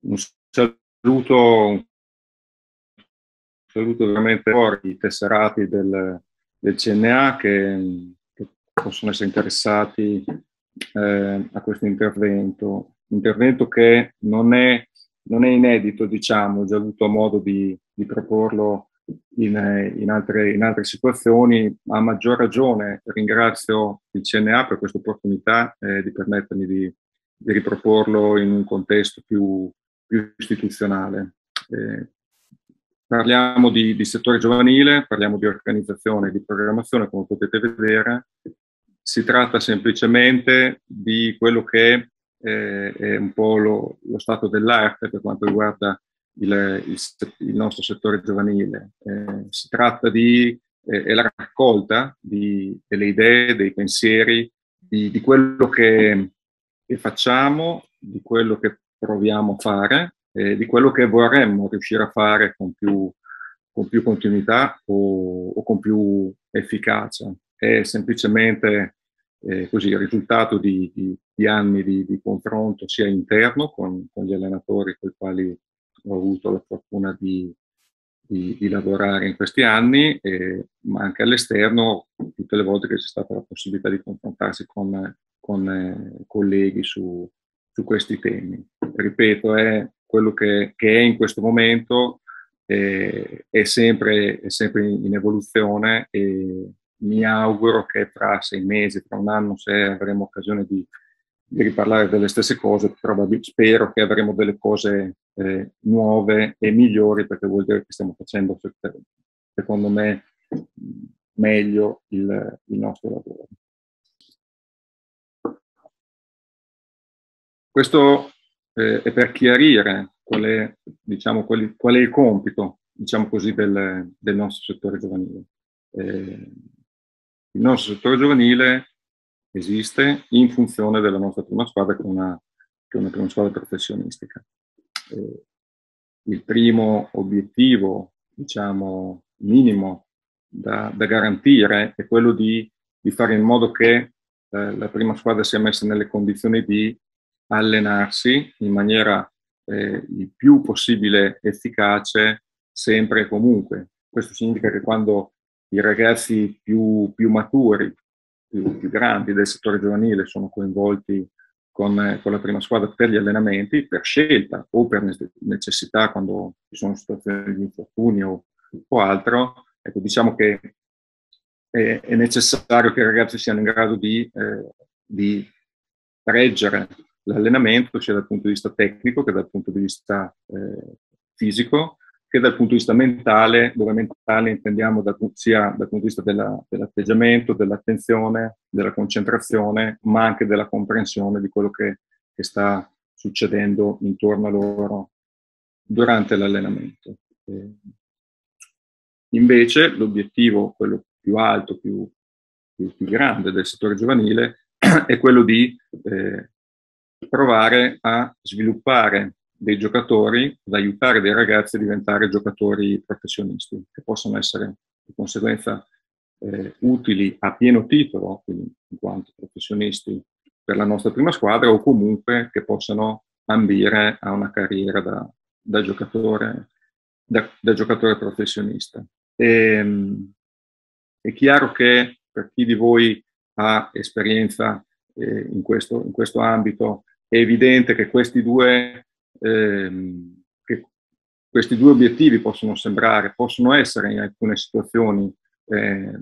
un saluto, un saluto veramente fuori i tesserati del, del CNA che, che, possono essere interessati eh, a questo intervento. Intervento che non è, non è inedito, diciamo, ho già avuto modo di, di proporlo in, in, altre, in, altre, situazioni. A maggior ragione ringrazio il CNA per questa opportunità eh, di permettermi di, di, riproporlo in un contesto più, più istituzionale. Eh, parliamo di, di, settore giovanile, parliamo di organizzazione, di programmazione, come potete vedere. Si tratta semplicemente di quello che eh, è un po' lo, lo stato dell'arte per quanto riguarda il, il, il nostro settore giovanile. Eh, si tratta di è la raccolta di, delle idee, dei pensieri, di, di quello che, che, facciamo, di quello che proviamo a fare e di quello che vorremmo riuscire a fare con più, con più continuità o, o, con più efficacia. È semplicemente eh, così il risultato di, di, di anni di, confronto sia interno con, con gli allenatori con i quali ho avuto la fortuna di, di, di lavorare in questi anni, eh, ma anche all'esterno, tutte le volte che c'è stata la possibilità di confrontarsi con, con eh, colleghi su, su, questi temi. Ripeto, è quello che, che è in questo momento, eh, è, sempre, è sempre in evoluzione e mi auguro che tra sei mesi, tra un anno, se avremo occasione di di riparlare delle stesse cose, spero che avremo delle cose eh, nuove e migliori perché vuol dire che stiamo facendo, secondo me, meglio il, il nostro lavoro. Questo eh, è per chiarire qual è, diciamo, qual, qual è il compito diciamo così, del, del nostro settore giovanile. Eh, il nostro settore giovanile esiste in funzione della nostra prima squadra che è una, che è una prima squadra professionistica. Eh, il primo obiettivo, diciamo, minimo da, da garantire è quello di, di, fare in modo che eh, la prima squadra sia messa nelle condizioni di allenarsi in maniera eh, il più possibile efficace sempre e comunque. Questo significa che quando i ragazzi più, più maturi più, più grandi del settore giovanile sono coinvolti con, con, la prima squadra per gli allenamenti, per scelta o per necessità quando ci sono situazioni di infortunio o altro. Ecco, diciamo che è, è, necessario che i ragazzi siano in grado di, eh, di reggere l'allenamento sia dal punto di vista tecnico che dal punto di vista eh, fisico che dal punto di vista mentale, dove mentale intendiamo da, sia dal punto di vista della, dell'atteggiamento, dell'attenzione, della concentrazione, ma anche della comprensione di quello che, che sta succedendo intorno a loro durante l'allenamento. Eh, invece l'obiettivo, quello più alto, più, più, più, grande del settore giovanile, è quello di eh, provare a sviluppare dei giocatori, ad aiutare dei ragazzi a diventare giocatori professionisti, che possono essere di conseguenza eh, utili a pieno titolo, quindi in quanto professionisti per la nostra prima squadra, o comunque che possano ambire a una carriera da, da, giocatore, da, da giocatore, professionista. E, ehm, è chiaro che per chi di voi ha esperienza eh, in, questo, in questo ambito, è evidente che questi due ehm, che questi due obiettivi possono sembrare, possono essere in alcune situazioni eh,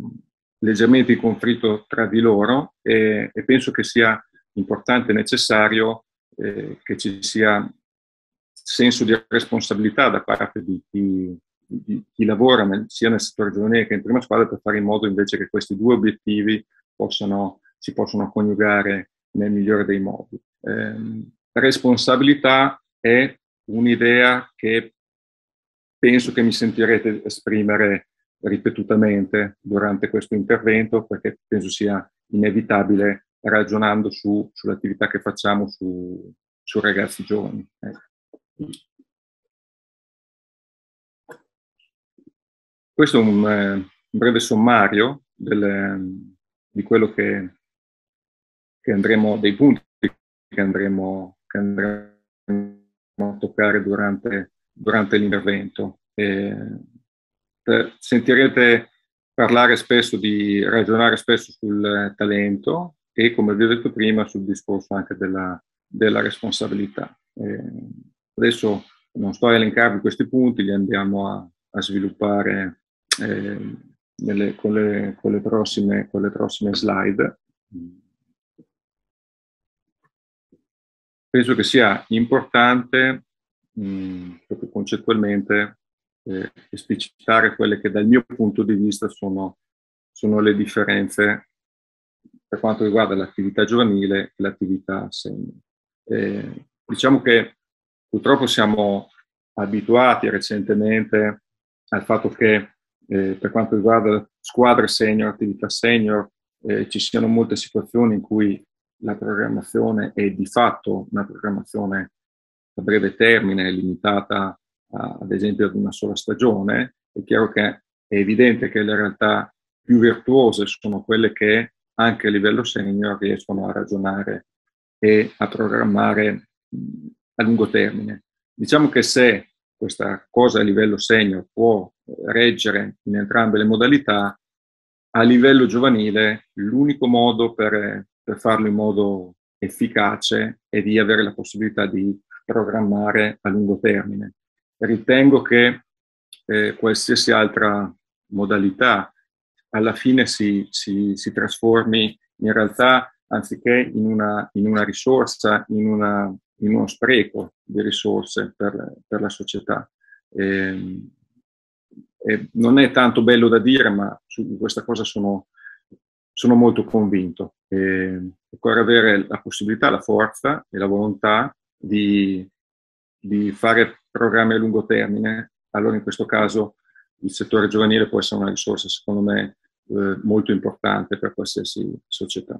leggermente in conflitto tra di loro e, e penso che sia importante e necessario eh, che ci sia senso di responsabilità da parte di chi, di chi lavora nel, sia nel settore giovanile che in prima squadra per fare in modo invece che questi due obiettivi possano, si possano coniugare nel migliore dei modi. Eh, responsabilità è un'idea che penso che mi sentirete esprimere ripetutamente durante questo intervento perché penso sia inevitabile ragionando su, sull'attività che facciamo su, su ragazzi giovani. Ecco. Questo è un, eh, un breve sommario del, di quello che, che, andremo, dei punti che andremo, che andremo toccare durante, durante l'intervento. Eh, sentirete parlare spesso di ragionare spesso sul talento e, come vi ho detto prima, sul discorso anche della, della responsabilità. Eh, adesso non sto a elencarvi questi punti, li andiamo a, a sviluppare eh, nelle, con, le, con, le prossime, con le prossime slide. Penso che sia importante, mh, proprio concettualmente, eh, esplicitare quelle che dal mio punto di vista sono, sono le differenze per quanto riguarda l'attività giovanile e l'attività senior. Eh, diciamo che purtroppo siamo abituati recentemente al fatto che eh, per quanto riguarda squadre senior, attività senior, eh, ci siano molte situazioni in cui la programmazione è di fatto una programmazione a breve termine, limitata a, ad esempio ad una sola stagione. È chiaro che è evidente che le realtà più virtuose sono quelle che anche a livello senior riescono a ragionare e a programmare a lungo termine. Diciamo che se questa cosa a livello senior può reggere in entrambe le modalità, a livello giovanile l'unico modo per, per farlo in modo efficace è di avere la possibilità di programmare a lungo termine. Ritengo che eh, qualsiasi altra modalità alla fine si, si, si, trasformi in realtà, anziché in una, in una risorsa, in, una, in, uno spreco di risorse per, per la società. E, ehm, e non è tanto bello da dire, ma su questa cosa sono, sono molto convinto. E, occorre avere la possibilità, la forza e la volontà di, di fare programmi a lungo termine. Allora in questo caso il settore giovanile può essere una risorsa, secondo me, eh, molto importante per qualsiasi società.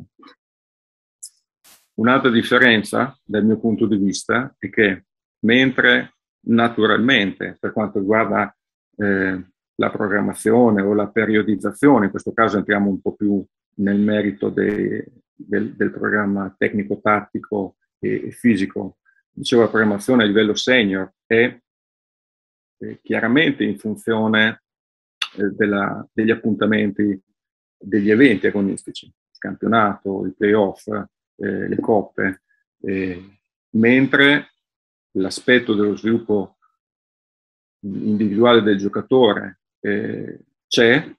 Un'altra differenza, dal mio punto di vista, è che mentre naturalmente, per quanto riguarda eh, la programmazione o la periodizzazione, in questo caso entriamo un po' più nel merito de, del, del, programma tecnico-tattico e, e, fisico, dicevo la programmazione a livello senior è, è chiaramente in funzione eh, della, degli appuntamenti, degli eventi agonistici, il campionato, i playoff, eh, le coppe, eh, mentre l'aspetto dello sviluppo individuale del giocatore eh, c'è,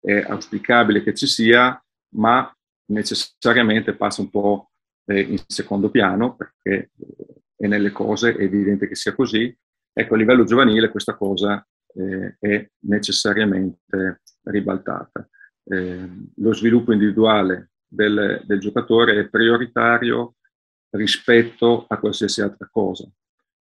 è auspicabile che ci sia, ma necessariamente passa un po' eh, in secondo piano perché è nelle cose, è evidente che sia così. Ecco, a livello giovanile questa cosa eh, è necessariamente ribaltata. Eh, lo sviluppo individuale del, del, giocatore è prioritario rispetto a qualsiasi altra cosa.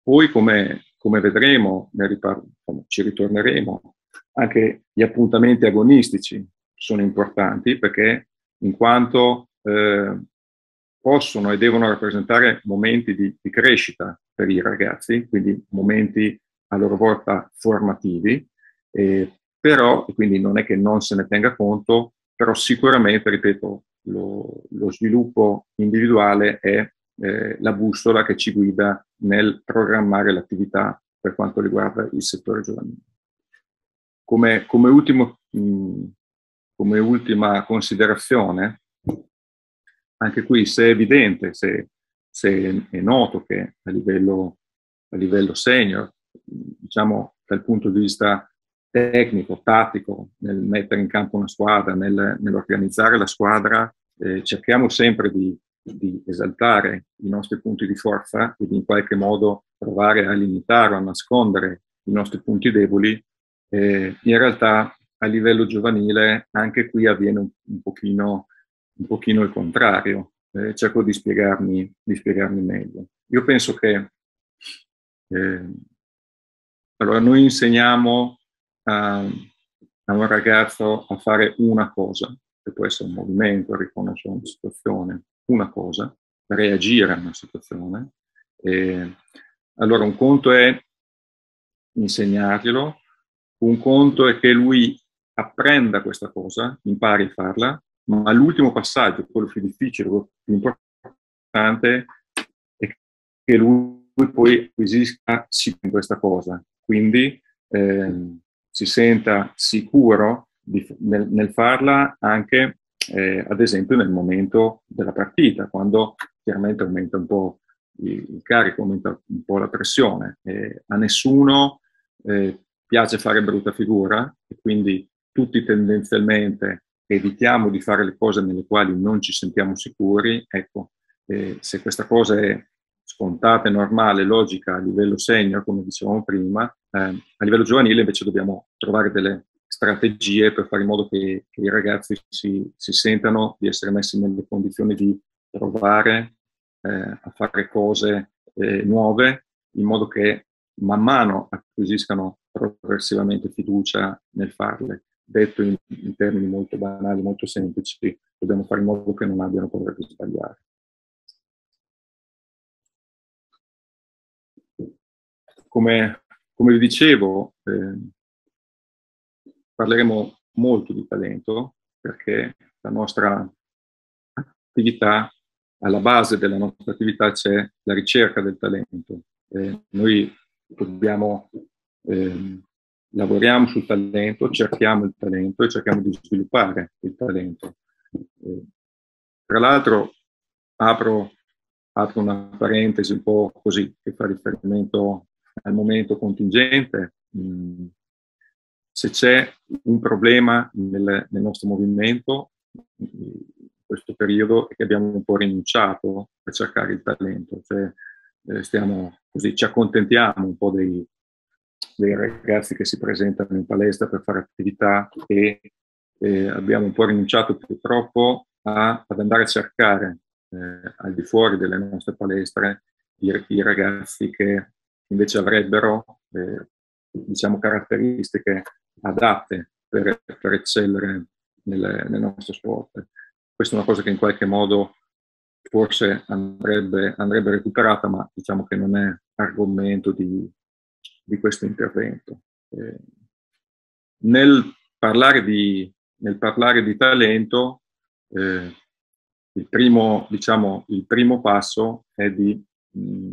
Poi, come, come vedremo, ripar- ci ritorneremo, anche gli appuntamenti agonistici sono importanti perché in quanto eh, possono e devono rappresentare momenti di, di, crescita per i ragazzi, quindi momenti a loro volta formativi, eh, però, e quindi non è che non se ne tenga conto, però sicuramente, ripeto, lo, lo sviluppo individuale è eh, la bussola che ci guida nel programmare l'attività per quanto riguarda il settore giovanile. Come, come, ultimo, mh, come ultima considerazione, anche qui se è evidente, se, se è noto che a livello, a livello senior diciamo, dal punto di vista tecnico, tattico, nel mettere in campo una squadra, nel, nell'organizzare la squadra, eh, cerchiamo sempre di, di, esaltare i nostri punti di forza e di in qualche modo provare a limitare o a nascondere i nostri punti deboli. Eh, in realtà a livello giovanile anche qui avviene un, un, pochino, un pochino, il contrario. Eh, cerco di spiegarmi, di spiegarmi meglio. Io penso che eh, allora, noi insegniamo a, a, un ragazzo a fare una cosa, che può essere un movimento, riconoscere una situazione, una cosa, reagire a una situazione. E, allora, un conto è insegnarglielo, un conto è che lui apprenda questa cosa, impari a farla, ma l'ultimo passaggio, quello più difficile, quello più importante, è che lui poi acquisisca sì in questa cosa, quindi eh, si senta sicuro di, nel, nel, farla anche, eh, ad esempio, nel momento della partita, quando chiaramente aumenta un po' il carico, aumenta un po' la pressione. Eh, a nessuno eh, piace fare brutta figura e quindi tutti tendenzialmente evitiamo di fare le cose nelle quali non ci sentiamo sicuri. Ecco, eh, se questa cosa è scontata normale, logica a livello senior, come dicevamo prima, eh, a livello giovanile invece dobbiamo trovare delle strategie per fare in modo che, che i ragazzi si, si, sentano di essere messi nelle condizioni di provare eh, a fare cose eh, nuove, in modo che man mano acquisiscano progressivamente fiducia nel farle. Detto in, in termini molto banali, molto semplici, dobbiamo fare in modo che non abbiano paura di sbagliare. come, come vi dicevo, eh, parleremo molto di talento perché la nostra attività, alla base della nostra attività c'è la ricerca del talento. Eh, noi dobbiamo, eh, lavoriamo sul talento, cerchiamo il talento e cerchiamo di sviluppare il talento. Eh, tra l'altro apro, apro una parentesi un po' così che fa riferimento al momento contingente, mm, se c'è un problema nel, nel nostro movimento in questo periodo è che abbiamo un po' rinunciato a cercare il talento, cioè eh, stiamo così, ci accontentiamo un po' dei, dei, ragazzi che si presentano in palestra per fare attività e eh, abbiamo un po' rinunciato purtroppo a, ad andare a cercare eh, al di fuori delle nostre palestre i, i ragazzi che invece avrebbero eh, diciamo, caratteristiche adatte per, per eccellere nel, nel, nostro sport. Questa è una cosa che in qualche modo forse andrebbe, andrebbe recuperata, ma diciamo che non è argomento di, di questo intervento. Eh, nel, parlare di, nel parlare di talento, eh, il, primo, diciamo, il primo passo è di mh,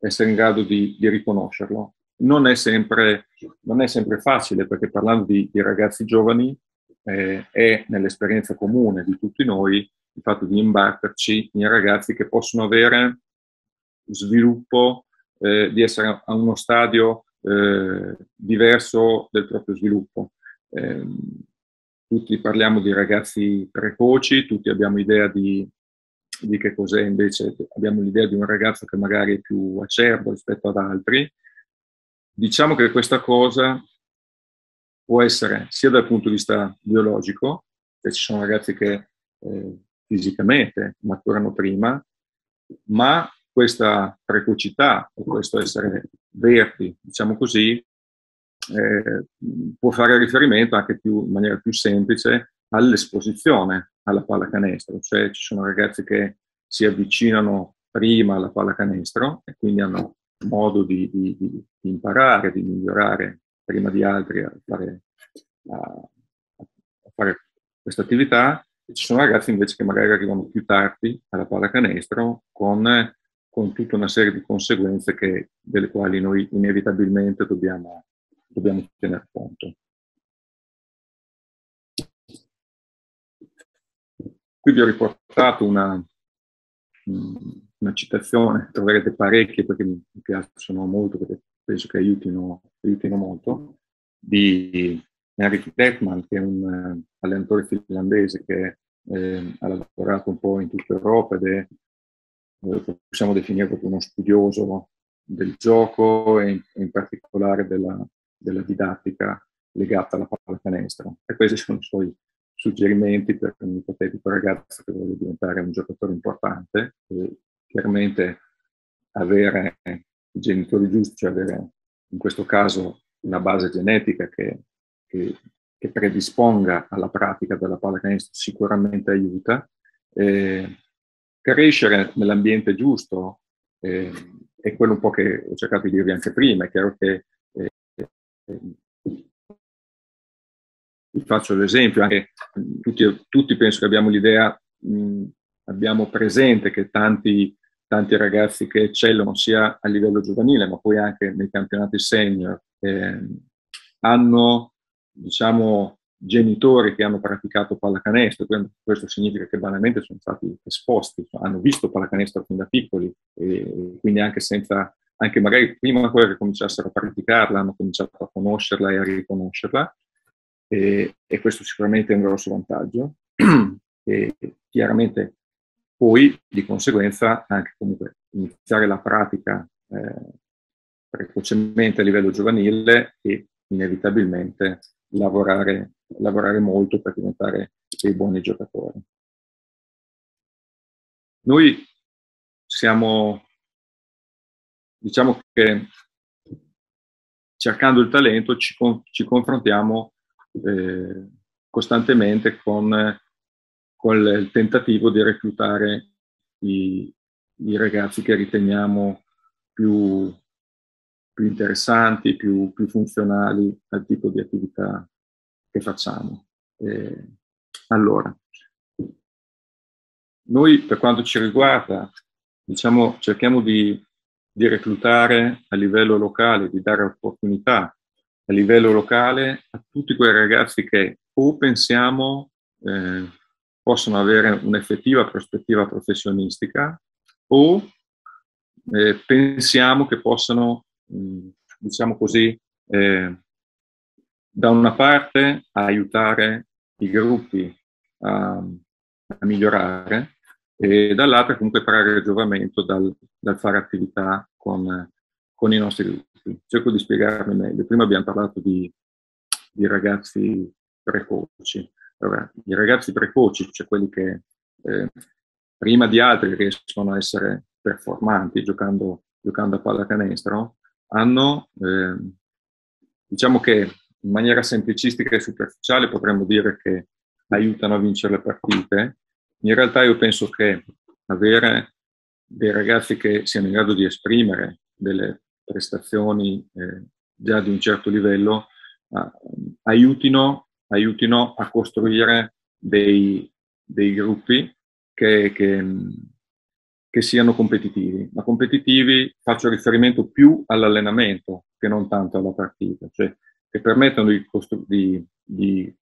essere in grado di, di riconoscerlo. Non è, sempre, non è, sempre, facile perché parlando di, di ragazzi giovani eh, è nell'esperienza comune di tutti noi il fatto di imbatterci in ragazzi che possono avere sviluppo, eh, di essere a uno stadio eh, diverso del proprio sviluppo. Eh, tutti parliamo di ragazzi precoci, tutti abbiamo idea di, di che cos'è invece, abbiamo l'idea di un ragazzo che magari è più acerbo rispetto ad altri. Diciamo che questa cosa può essere sia dal punto di vista biologico, che ci sono ragazzi che eh, fisicamente maturano prima, ma questa precocità o questo essere verdi, diciamo così, eh, può fare riferimento anche più, in maniera più semplice all'esposizione alla pallacanestro, cioè ci sono ragazzi che si avvicinano prima alla pallacanestro e quindi hanno modo di, di, di, imparare, di migliorare prima di altri a fare, a, a fare questa attività. E ci sono ragazzi invece che magari arrivano più tardi alla pallacanestro con, con tutta una serie di conseguenze che, delle quali noi inevitabilmente dobbiamo, dobbiamo tener conto. Qui vi ho riportato una, una citazione, troverete parecchie perché mi piacciono molto, perché penso che aiutino, aiutino molto, di Henrik Beckman, che è un uh, allenatore finlandese che eh, ha lavorato un po' in tutta Europa ed è, eh, possiamo definire proprio uno studioso del gioco e in, in particolare della, della, didattica legata alla pallacanestro. E questi sono i suoi suggerimenti per un ipotetico ragazzo che vuole diventare un giocatore importante. E chiaramente avere i genitori giusti, cioè avere in questo caso una base genetica che, che, che predisponga alla pratica della pallacanestro sicuramente aiuta. Eh, crescere nell'ambiente giusto eh, è quello un po' che ho cercato di dirvi anche prima. È chiaro che eh, vi faccio l'esempio, anche tutti, tutti, penso che abbiamo l'idea, mh, abbiamo presente che tanti, tanti ragazzi che eccellono sia a livello giovanile ma poi anche nei campionati senior eh, hanno diciamo genitori che hanno praticato pallacanestro, questo significa che banalmente sono stati esposti, hanno visto pallacanestro fin da piccoli e quindi anche senza, anche magari prima ancora che cominciassero a praticarla, hanno cominciato a conoscerla e a riconoscerla e, e questo sicuramente è un grosso vantaggio. e chiaramente poi di conseguenza anche comunque iniziare la pratica eh, precocemente a livello giovanile e inevitabilmente lavorare, lavorare molto per diventare dei buoni giocatori. Noi siamo, diciamo che cercando il talento ci, con, ci confrontiamo eh, costantemente con, con, il tentativo di reclutare i, i ragazzi che riteniamo più più interessanti, più, più, funzionali al tipo di attività che facciamo. Eh, allora, noi per quanto ci riguarda, diciamo, cerchiamo di, di reclutare a livello locale, di dare opportunità a livello locale a tutti quei ragazzi che o pensiamo eh, possono avere un'effettiva prospettiva professionistica o eh, pensiamo che possano diciamo così, eh, da una parte aiutare i gruppi a, a migliorare e dall'altra comunque trarre giovamento dal, dal fare attività con, con, i nostri gruppi. Cerco di spiegarmi meglio. Prima abbiamo parlato di, di ragazzi precoci. Allora, I ragazzi precoci, cioè quelli che eh, prima di altri riescono a essere performanti giocando, giocando a pallacanestro, hanno, eh, diciamo che in maniera semplicistica e superficiale potremmo dire che aiutano a vincere le partite. In realtà io penso che avere dei ragazzi che siano in grado di esprimere delle prestazioni eh, già di un certo livello eh, aiutino, aiutino, a costruire dei, dei gruppi che, che, che siano competitivi. Ma competitivi faccio riferimento più all'allenamento che non tanto alla partita, cioè che permettono di, costru- di, di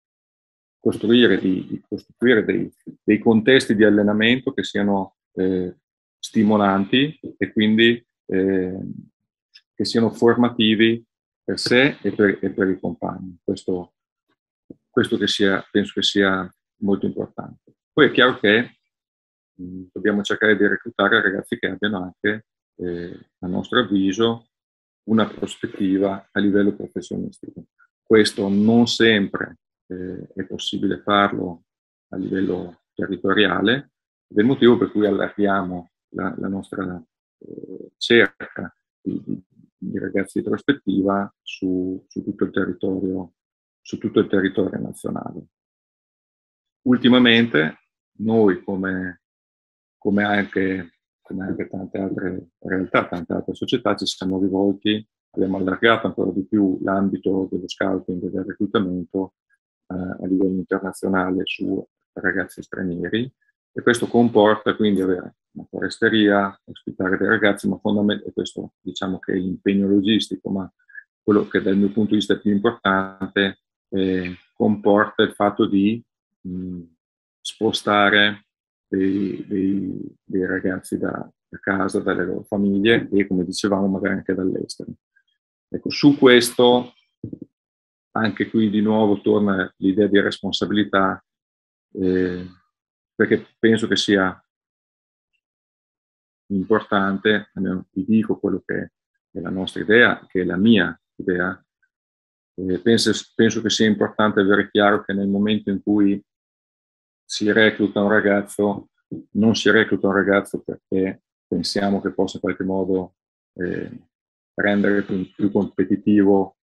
costruire, di costruire dei, dei, contesti di allenamento che siano eh, stimolanti e quindi eh, che siano formativi per sé e per, e per i compagni. Questo, questo che sia, penso che sia molto importante. Poi è chiaro che dobbiamo cercare di reclutare ragazzi che abbiano anche, eh, a nostro avviso, una prospettiva a livello professionistico. Questo non sempre eh, è possibile farlo a livello territoriale, ed è il motivo per cui allarghiamo la, la nostra eh, cerca di, di, di, ragazzi di prospettiva su, su, tutto su tutto il territorio nazionale. Ultimamente noi come come anche, come anche tante altre realtà, tante altre società, ci siamo rivolti, abbiamo allargato ancora di più l'ambito dello scouting e del reclutamento eh, a livello internazionale su ragazzi stranieri. E questo comporta quindi avere una foresteria, ospitare dei ragazzi, ma fondamentalmente questo diciamo che è l'impegno logistico, ma quello che dal mio punto di vista è più importante eh, comporta il fatto di mh, spostare dei, dei, dei ragazzi da, da, casa, dalle loro famiglie e come dicevamo magari anche dall'estero. Ecco, su questo anche qui di nuovo torna l'idea di responsabilità eh, perché penso che sia importante, almeno vi dico quello che è la nostra idea, che è la mia idea, eh, penso, penso che sia importante avere chiaro che nel momento in cui si recluta un ragazzo, non si recluta un ragazzo perché pensiamo che possa in qualche modo eh, rendere più, più competitivo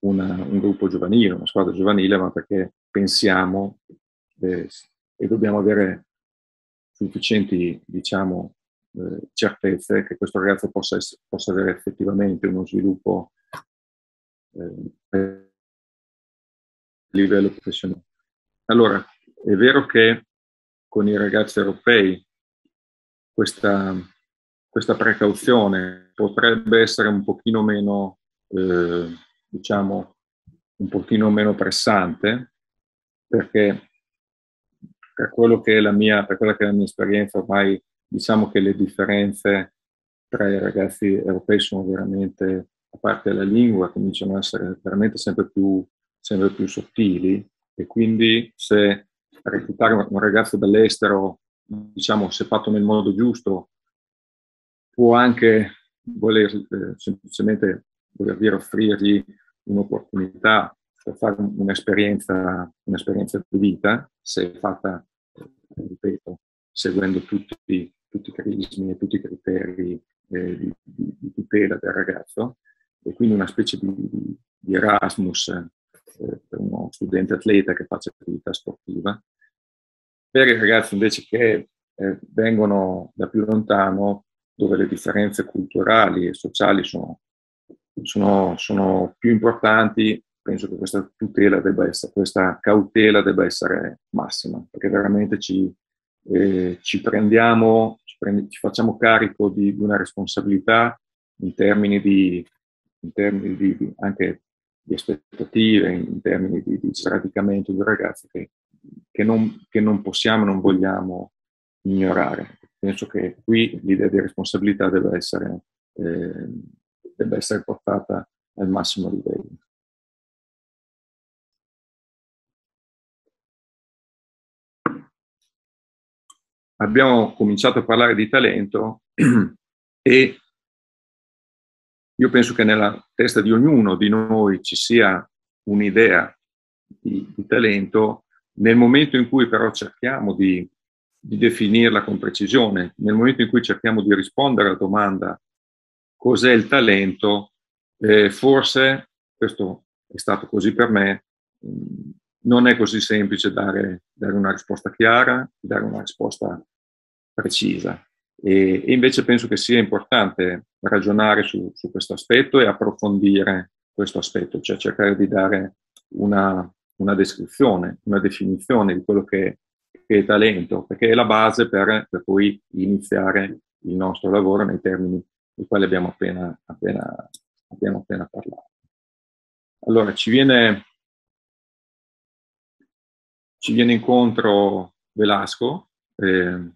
una, un gruppo giovanile, una squadra giovanile, ma perché pensiamo eh, e dobbiamo avere sufficienti, diciamo, eh, certezze che questo ragazzo possa, essere, possa avere effettivamente uno sviluppo eh, a livello professionale. Allora, è vero che con i ragazzi europei questa, questa precauzione potrebbe essere un pochino meno, eh, diciamo, un pochino meno pressante, perché per quello che è la mia, per quella che è la mia esperienza, ormai diciamo che le differenze tra i ragazzi europei sono veramente, a parte la lingua, cominciano ad essere veramente sempre più, sempre più sottili e quindi se reclutare un ragazzo dall'estero, diciamo, se fatto nel modo giusto, può anche voler eh, semplicemente voler dire offrirgli un'opportunità per fare un'esperienza, un'esperienza di vita, se fatta, eh, ripeto, seguendo tutti, tutti, i crismi e tutti i criteri eh, di, di, tutela del ragazzo, e quindi una specie di, di Erasmus per uno studente atleta che faccia attività sportiva. Per i ragazzi invece che eh, vengono da più lontano, dove le differenze culturali e sociali sono, sono, sono più importanti, penso che questa tutela debba essere, questa cautela debba essere massima, perché veramente ci, eh, ci prendiamo, ci, prendi, ci, facciamo carico di, di, una responsabilità in termini di, in termini di anche di aspettative, in termini di, di sradicamento di ragazzi che, che, non, che non possiamo non vogliamo ignorare. Penso che qui l'idea di responsabilità deve essere, eh, deve essere portata al massimo livello. Abbiamo cominciato a parlare di talento e io penso che nella testa di ognuno di noi ci sia un'idea di, di talento, nel momento in cui però cerchiamo di, di, definirla con precisione, nel momento in cui cerchiamo di rispondere alla domanda cos'è il talento, eh, forse, questo è stato così per me, mh, non è così semplice dare, dare, una risposta chiara, dare una risposta precisa. E, e invece penso che sia importante ragionare su, su, questo aspetto e approfondire questo aspetto, cioè cercare di dare una, una descrizione, una definizione di quello che, che, è talento, perché è la base per, per, poi iniziare il nostro lavoro nei termini di quali abbiamo appena, appena, abbiamo appena parlato. Allora, ci viene, ci viene incontro Velasco, eh,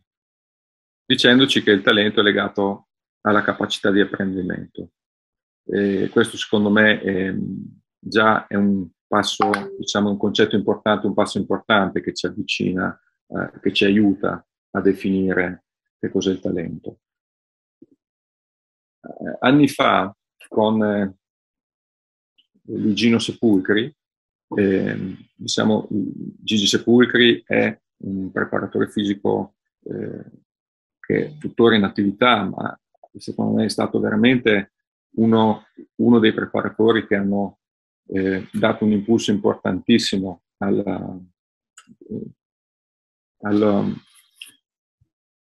dicendoci che il talento è legato alla capacità di apprendimento. E questo secondo me è, già è un passo, diciamo un concetto importante, un passo importante che ci avvicina, eh, che ci aiuta a definire che cos'è il talento. Eh, anni fa con eh, Ligino Sepulcri, eh, diciamo Gigi Sepulcri è un preparatore fisico eh, che è tuttora in attività, ma secondo me è stato veramente uno, uno dei preparatori che hanno eh, dato un impulso importantissimo alla, eh, al,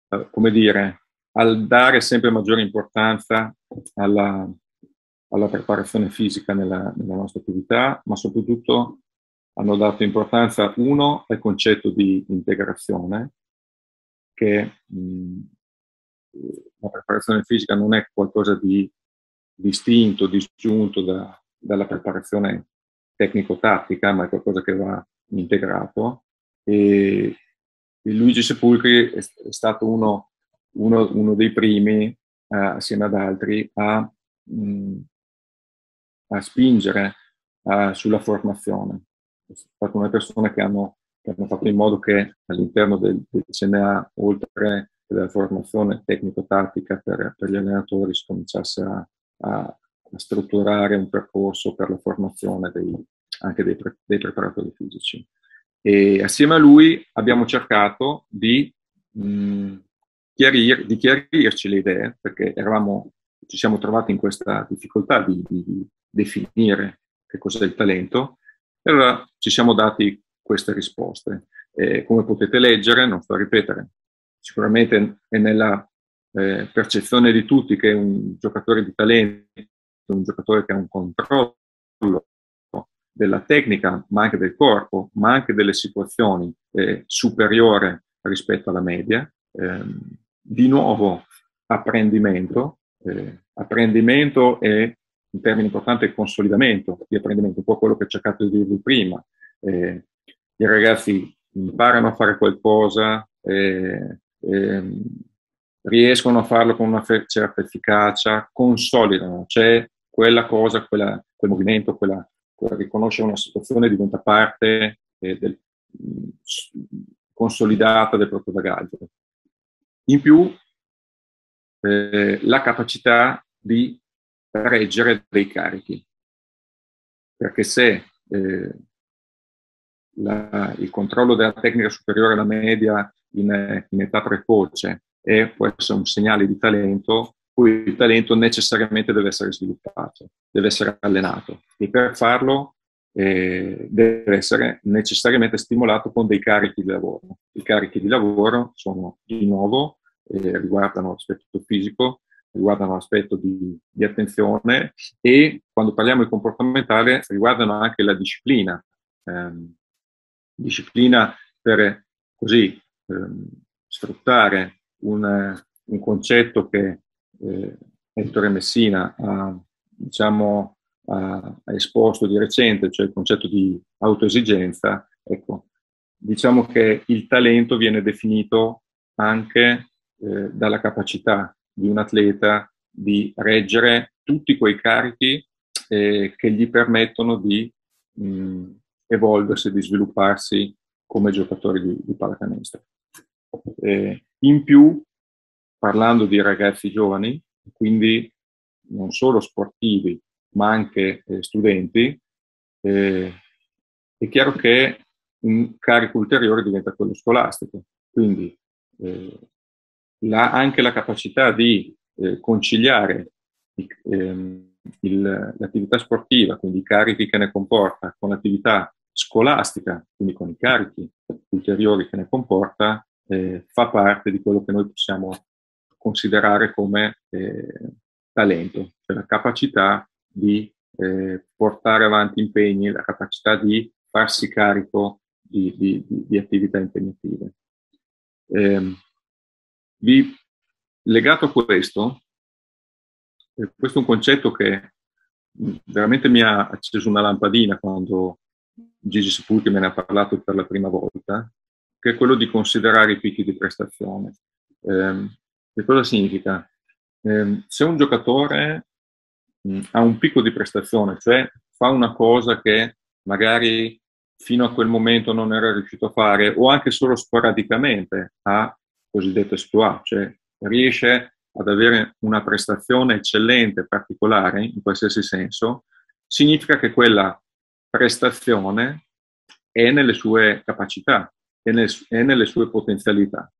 eh, come dire, al dare sempre maggiore importanza alla, alla preparazione fisica nella, nella, nostra attività, ma soprattutto hanno dato importanza, uno, al concetto di integrazione, che mh, la preparazione fisica non è qualcosa di distinto, disgiunto da, dalla preparazione tecnico-tattica, ma è qualcosa che va integrato. E Luigi Sepulcri è, è stato uno, uno, uno, dei primi, eh, assieme ad altri, a, mh, a spingere uh, sulla formazione. È stata una persona che hanno che hanno fatto in modo che all'interno del, del CNA, oltre alla formazione tecnico-tattica per, per, gli allenatori, si cominciasse a, a, a, strutturare un percorso per la formazione dei, anche dei, pre, dei, preparatori fisici. E assieme a lui abbiamo cercato di, mh, chiarir, di chiarirci le idee, perché eravamo, ci siamo trovati in questa difficoltà di, di, di definire che cos'è il talento. E allora ci siamo dati queste risposte. Eh, come potete leggere, non sto a ripetere, sicuramente è nella eh, percezione di tutti che un giocatore di talento un giocatore che ha un controllo della tecnica, ma anche del corpo, ma anche delle situazioni eh, superiore rispetto alla media. Eh, di nuovo, apprendimento. Eh, apprendimento e un termine importante è consolidamento di apprendimento, un po' quello che ho cercato di dirvi prima. Eh, I ragazzi imparano a fare qualcosa, eh, ehm, riescono a farlo con una certa efficacia, consolidano, c'è quella cosa, quella, quel movimento, quella, quella riconoscere una situazione diventa parte eh, del, consolidata del proprio bagaglio. In più, eh, la capacità di reggere dei carichi, perché se eh, la, il controllo della tecnica superiore alla media in, in età precoce e può essere un segnale di talento, poi il talento necessariamente deve essere sviluppato, deve essere allenato e per farlo eh, deve essere necessariamente stimolato con dei carichi di lavoro. I carichi di lavoro sono di nuovo, eh, riguardano l'aspetto fisico, riguardano l'aspetto di, di, attenzione e quando parliamo di comportamentale riguardano anche la disciplina. Eh, disciplina per così ehm, sfruttare un, un, concetto che eh, Ettore Messina ha, diciamo, ha, ha, esposto di recente, cioè il concetto di autoesigenza. Ecco, diciamo che il talento viene definito anche eh, dalla capacità di un atleta di reggere tutti quei carichi eh, che gli permettono di mh, evolversi, di svilupparsi come giocatore di, di pallacanestro. Eh, in più, parlando di ragazzi giovani, quindi non solo sportivi, ma anche eh, studenti, eh, è chiaro che un carico ulteriore diventa quello scolastico. Quindi eh, la, anche la capacità di eh, conciliare ehm, il, l'attività sportiva, quindi i carichi che ne comporta, con l'attività scolastica, quindi con i carichi ulteriori che ne comporta, eh, fa parte di quello che noi possiamo considerare come eh, talento, cioè la capacità di eh, portare avanti impegni, la capacità di farsi carico di, di, di attività impegnative. Eh, vi, legato a questo, eh, questo è un concetto che veramente mi ha acceso una lampadina quando Gigi Sepulcri me ne ha parlato per la prima volta, che è quello di considerare i picchi di prestazione. Eh, che cosa significa? Eh, se un giocatore mh, ha un picco di prestazione, cioè fa una cosa che magari fino a quel momento non era riuscito a fare, o anche solo sporadicamente ha cosiddetto exploit, cioè riesce ad avere una prestazione eccellente, particolare, in qualsiasi senso, significa che quella prestazione è nelle sue capacità, è, nel, nelle sue potenzialità.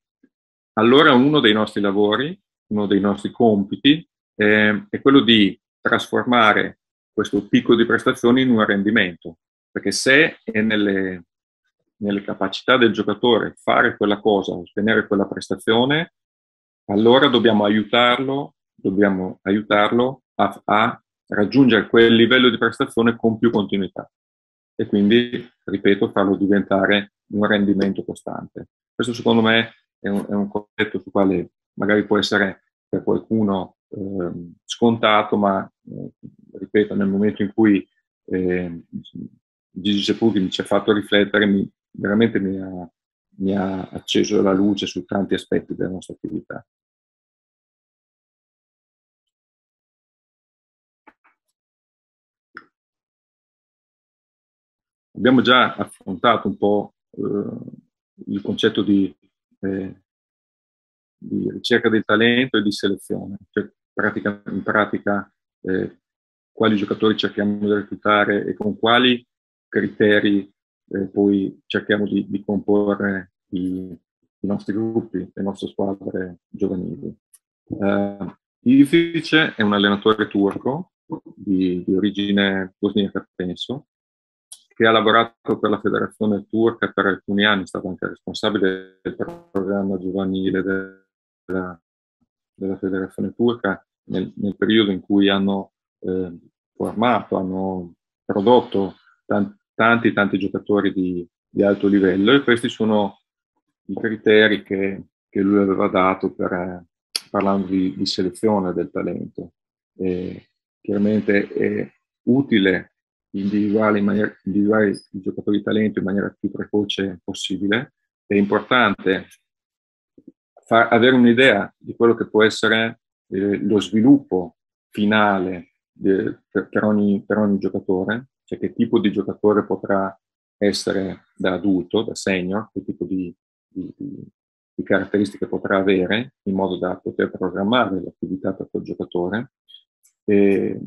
Allora uno dei nostri lavori, uno dei nostri compiti eh, è quello di trasformare questo picco di prestazioni in un rendimento, perché se è nelle, nelle capacità del giocatore fare quella cosa, ottenere quella prestazione, allora dobbiamo aiutarlo, dobbiamo aiutarlo a, a raggiungere quel livello di prestazione con più continuità e quindi, ripeto, farlo diventare un rendimento costante. Questo secondo me è un, è un concetto sul quale magari può essere per qualcuno eh, scontato, ma eh, ripeto, nel momento in cui eh, Gigi Sepulcri mi ci ha fatto riflettere, mi, veramente mi ha, mi ha acceso la luce su tanti aspetti della nostra attività. Abbiamo già affrontato un po' eh, il concetto di, eh, di, ricerca del talento e di selezione, cioè pratica, in pratica eh, quali giocatori cerchiamo di reclutare e con quali criteri eh, poi cerchiamo di, di comporre i, i, nostri gruppi, le nostre squadre giovanili. Uh, Ivic è un allenatore turco di, di origine bosniaca, penso, che ha lavorato per la federazione turca per alcuni anni, è stato anche responsabile del programma giovanile della, della federazione turca nel, nel, periodo in cui hanno eh, formato, hanno prodotto tanti, tanti, tanti giocatori di, di, alto livello e questi sono i criteri che, che lui aveva dato per, parlando di, di selezione del talento. E chiaramente è utile individuare, in maniera, individuare i giocatori di talento in maniera più precoce possibile. È importante far, avere un'idea di quello che può essere eh, lo sviluppo finale de, per, per, ogni, per ogni giocatore, cioè che tipo di giocatore potrà essere da adulto, da senior, che tipo di, di, di, caratteristiche potrà avere in modo da poter programmare l'attività per quel giocatore. E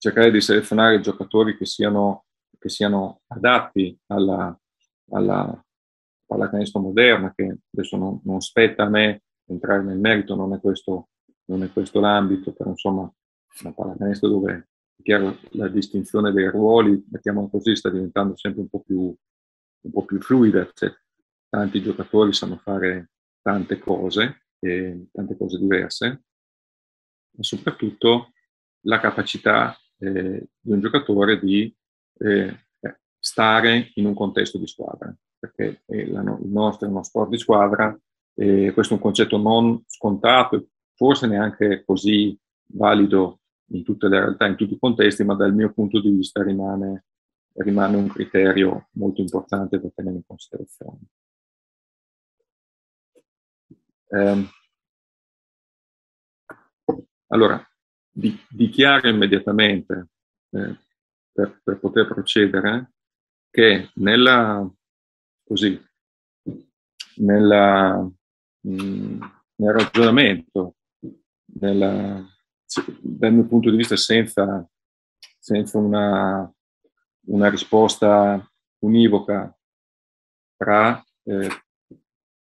cercare di selezionare giocatori che siano, che siano adatti alla, alla pallacanestro moderna, che adesso non, non, spetta a me entrare nel merito, non è questo, non è questo l'ambito, però insomma una pallacanestro dove chiaro, la distinzione dei ruoli, mettiamolo così, sta diventando sempre un po' più, un po più fluida, cioè, tanti giocatori sanno fare tante cose, tante cose diverse, ma soprattutto la capacità eh, di un giocatore di eh, stare in un contesto di squadra, perché la, il nostro è uno sport di squadra e questo è un concetto non scontato, forse neanche così valido in tutte le realtà, in tutti i contesti, ma dal mio punto di vista rimane, rimane un criterio molto importante da tenere in considerazione. Eh, allora, di, dichiaro immediatamente, eh, per, per, poter procedere, che nella, così, nella, mh, mm, nel ragionamento, nella, dal mio punto di vista senza, senza una, una risposta univoca tra eh,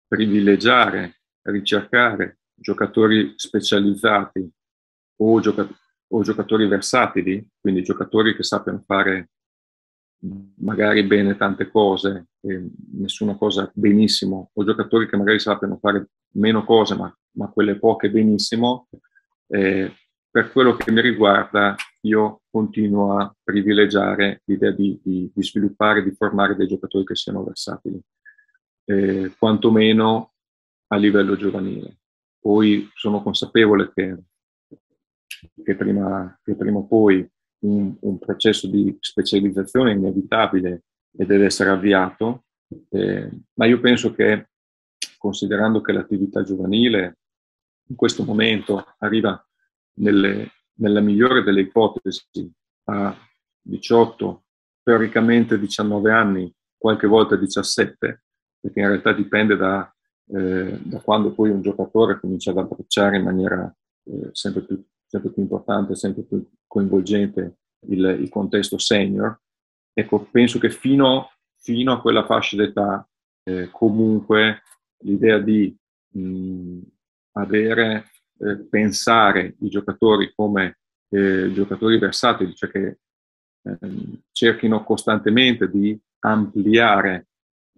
privilegiare, ricercare giocatori specializzati o, gioca- o, giocatori versatili, quindi giocatori che sappiano fare magari bene tante cose nessuna cosa benissimo, o giocatori che magari sappiano fare meno cose ma, ma quelle poche benissimo, eh, per quello che mi riguarda, io continuo a privilegiare l'idea di, di, di sviluppare, di formare dei giocatori che siano versatili, eh, quantomeno a livello giovanile. Poi sono consapevole che, che, prima, che prima, o poi un, un, processo di specializzazione è inevitabile e deve essere avviato, eh, ma io penso che, considerando che l'attività giovanile in questo momento arriva nelle, nella migliore delle ipotesi a 18, teoricamente 19 anni, qualche volta 17, perché in realtà dipende da, eh, da quando poi un giocatore comincia ad approcciare in maniera eh, sempre, più, sempre, più, importante, sempre più coinvolgente il, il contesto senior. Ecco, penso che fino, fino a quella fascia d'età eh, comunque l'idea di mh, avere eh, pensare i giocatori come eh, giocatori versatili, cioè che ehm, cerchino costantemente di ampliare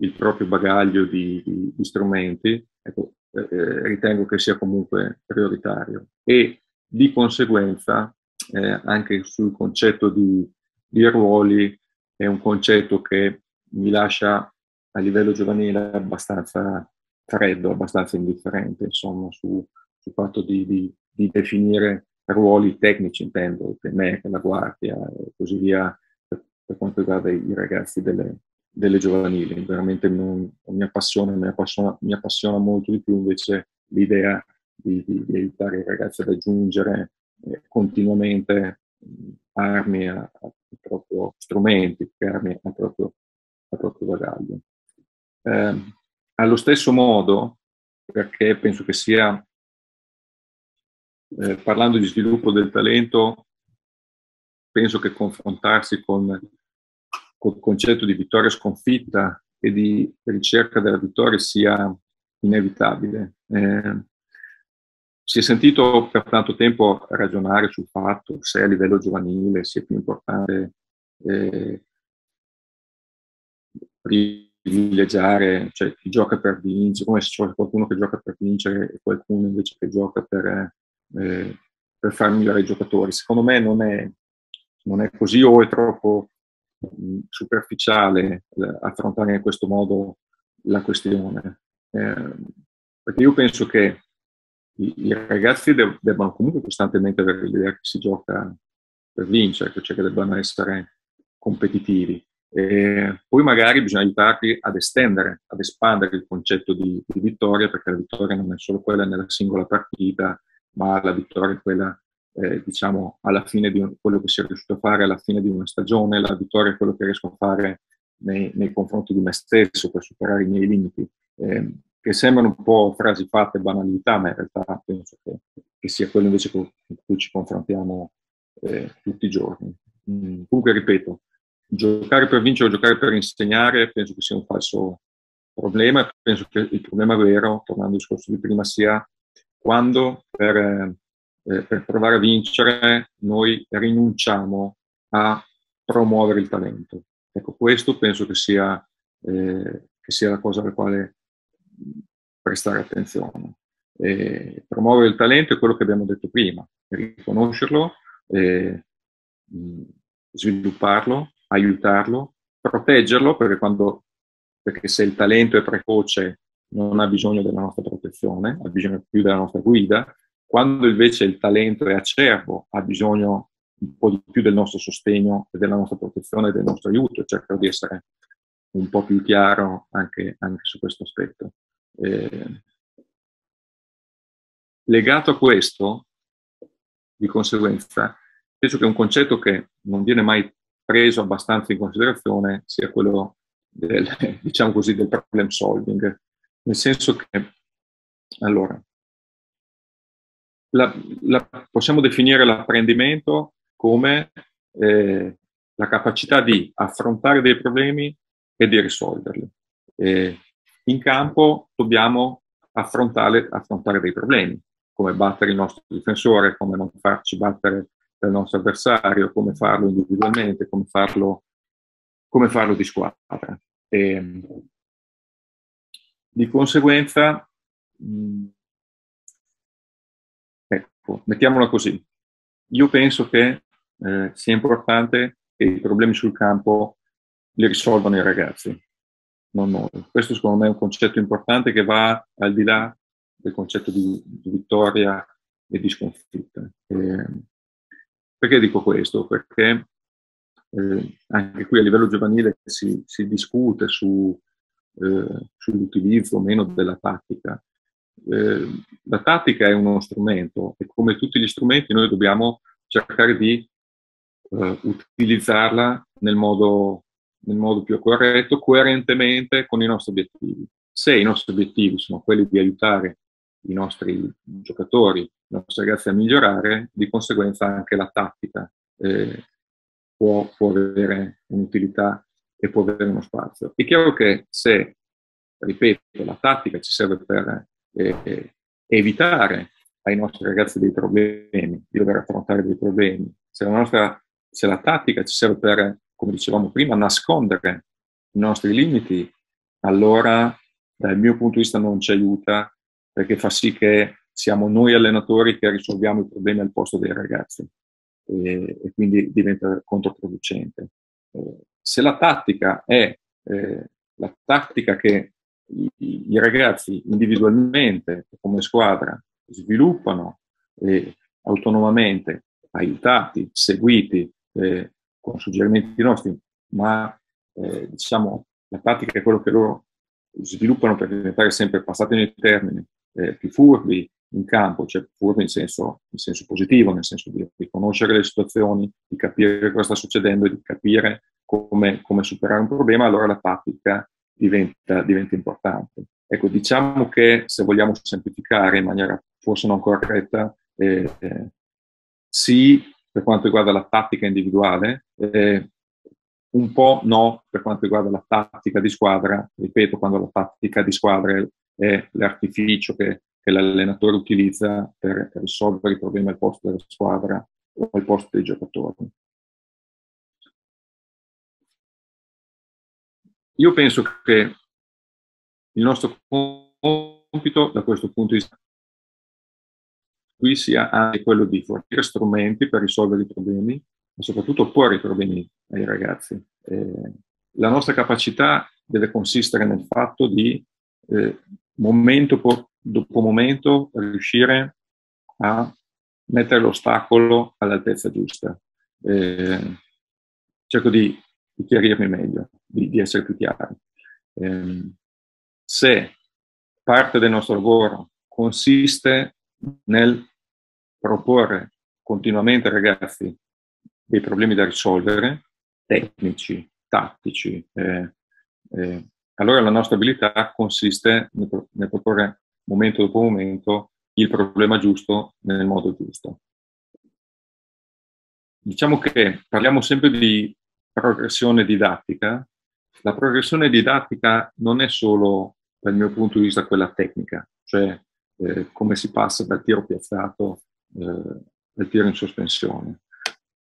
il proprio bagaglio di, di, di strumenti, ecco, eh, eh, ritengo che sia comunque prioritario. E di conseguenza eh, anche sul concetto di, di ruoli è un concetto che mi lascia a livello giovanile abbastanza freddo, abbastanza indifferente, insomma, su, sul fatto di, di, di definire ruoli tecnici, intendo, il PMEC, la guardia e così via, per, per quanto riguarda i ragazzi delle, delle giovanili. Veramente non, mi, appassiona, mi, appassiona, molto di più invece l'idea di, di, di aiutare i ragazzi ad aggiungere eh, continuamente armi a, a, proprio strumenti, armi al proprio, proprio bagaglio. Eh, allo stesso modo, perché penso che sia eh, parlando di sviluppo del talento, penso che confrontarsi con, il concetto di vittoria sconfitta e di ricerca della vittoria sia inevitabile. Eh, si è sentito per tanto tempo ragionare sul fatto se a livello giovanile sia più importante eh, privilegiare, cioè chi gioca per vincere, come se fosse qualcuno che gioca per vincere e qualcuno invece che gioca per, eh, per far migliorare i giocatori. Secondo me non è, non è così o è troppo mh, superficiale eh, affrontare in questo modo la questione. Eh, perché io penso che i, i ragazzi deb- debbano comunque costantemente avere l'idea che si gioca per vincere, cioè che debbano essere competitivi. E poi magari bisogna aiutarli ad estendere, ad espandere il concetto di, di, vittoria, perché la vittoria non è solo quella nella singola partita, ma la vittoria è quella, eh, diciamo, alla fine di un, quello che si è riuscito a fare alla fine di una stagione, la vittoria è quello che riesco a fare nei, nei confronti di me stesso per superare i miei limiti. Eh, che sembrano un po' frasi fatte, banalità, ma in realtà penso che, che sia quello invece con cui ci confrontiamo eh, tutti i giorni. Mm, comunque, ripeto, giocare per vincere o giocare per insegnare penso che sia un falso problema. Penso che il problema vero, tornando al discorso di prima, sia quando per, eh, per provare a vincere noi rinunciamo a promuovere il talento. Ecco, questo penso che sia, eh, che sia la cosa alla quale prestare attenzione. E promuovere il talento è quello che abbiamo detto prima, riconoscerlo, eh, svilupparlo, aiutarlo, proteggerlo, perché, quando, perché se il talento è precoce non ha bisogno della nostra protezione, ha bisogno più della nostra guida, quando invece il talento è acerbo, ha bisogno un po' di più del nostro sostegno e della nostra protezione e del nostro aiuto, cerco di essere un po' più chiaro anche, anche su questo aspetto. Eh, legato a questo, di conseguenza, penso che un concetto che non viene mai preso abbastanza in considerazione sia quello del, diciamo così, del problem solving, nel senso che, allora, la, la, possiamo definire l'apprendimento come eh, la capacità di affrontare dei problemi e di risolverli. E in campo dobbiamo affrontare, affrontare dei problemi, come battere il nostro difensore, come non farci battere dal nostro avversario, come farlo individualmente, come farlo, come farlo di squadra. E, di conseguenza, mh, ecco, mettiamola così, io penso che eh, sia importante che i problemi sul campo li risolvano i ragazzi, non noi. Questo secondo me è un concetto importante che va al di là del concetto di, di vittoria e di sconfitta. Eh, perché dico questo? Perché eh, anche qui a livello giovanile si, si discute su, eh, sull'utilizzo o meno della tattica. Eh, la tattica è uno strumento e come tutti gli strumenti noi dobbiamo cercare di eh, utilizzarla nel modo nel modo più corretto, coerentemente con i nostri obiettivi. Se i nostri obiettivi sono quelli di aiutare i nostri giocatori, i nostri ragazzi a migliorare, di conseguenza anche la tattica eh, può, può, avere un'utilità e può avere uno spazio. È chiaro che se, ripeto, la tattica ci serve per eh, evitare ai nostri ragazzi dei problemi, di dover affrontare dei problemi, se la, nostra, se la tattica ci serve per come dicevamo prima, nascondere i nostri limiti, allora dal mio punto di vista non ci aiuta perché fa sì che siamo noi allenatori che risolviamo i problemi al posto dei ragazzi e, e quindi diventa controproducente. Eh, se la tattica è eh, la tattica che i, i, ragazzi individualmente come squadra sviluppano eh, autonomamente, aiutati, seguiti, eh, con suggerimenti nostri, ma eh, diciamo la pratica è quello che loro sviluppano per diventare sempre, passati nei termini, eh, più furbi in campo, cioè furbi in senso, in senso, positivo, nel senso di riconoscere le situazioni, di capire cosa sta succedendo di capire come, come superare un problema, allora la pratica diventa, diventa importante. Ecco, diciamo che se vogliamo semplificare in maniera forse non corretta, eh, eh, sì, per quanto riguarda la tattica individuale, eh, un po' no per quanto riguarda la tattica di squadra, ripeto, quando la tattica di squadra è l'artificio che, che l'allenatore utilizza per risolvere i problemi al posto della squadra o al posto dei giocatori. Io penso che il nostro compito da questo punto di vista qui sia anche quello di fornire strumenti per risolvere i problemi, ma soprattutto porre i problemi ai ragazzi. Eh, la nostra capacità deve consistere nel fatto di, eh, momento dopo un momento, riuscire a mettere l'ostacolo all'altezza giusta. Eh, cerco di, di, chiarirmi meglio, di, di essere più chiaro. Eh, se parte del nostro lavoro consiste nel proporre continuamente ai ragazzi dei problemi da risolvere, tecnici, tattici, eh, eh, allora la nostra abilità consiste nel, nel proporre momento dopo momento il problema giusto nel modo giusto. Diciamo che parliamo sempre di progressione didattica. La progressione didattica non è solo, dal mio punto di vista, quella tecnica, cioè eh, come si passa dal tiro piazzato eh, al tiro in sospensione.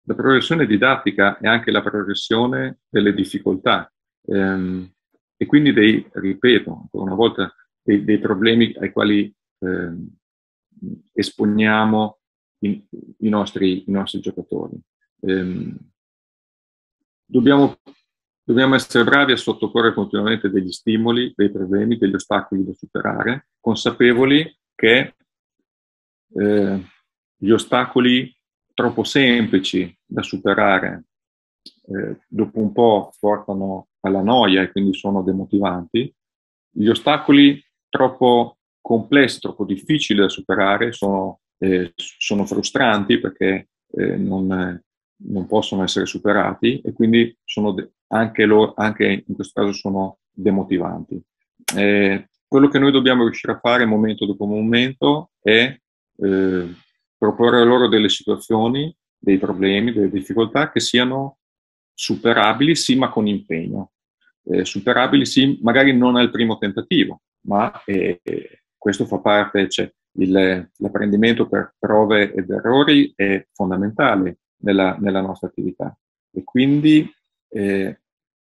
La progressione didattica è anche la progressione delle difficoltà ehm, e quindi dei, ripeto ancora una volta, dei, dei problemi ai quali ehm, esponiamo i, i, nostri, i, nostri, giocatori. Ehm, dobbiamo, dobbiamo essere bravi a sottoporre continuamente degli stimoli, dei problemi, degli ostacoli da superare, consapevoli che eh, gli ostacoli troppo semplici da superare eh, dopo un po' portano alla noia e quindi sono demotivanti, gli ostacoli troppo complessi, troppo difficili da superare sono, eh, sono frustranti perché eh, non, non, possono essere superati e quindi de- anche, loro, anche, in questo caso sono demotivanti. Eh, quello che noi dobbiamo riuscire a fare momento dopo momento è eh, proporre loro delle situazioni, dei problemi, delle difficoltà che siano superabili, sì, ma con impegno. Eh, superabili, sì, magari non al primo tentativo, ma eh, questo fa parte, cioè, il, l'apprendimento per prove ed errori è fondamentale nella, nella nostra attività. E quindi, eh,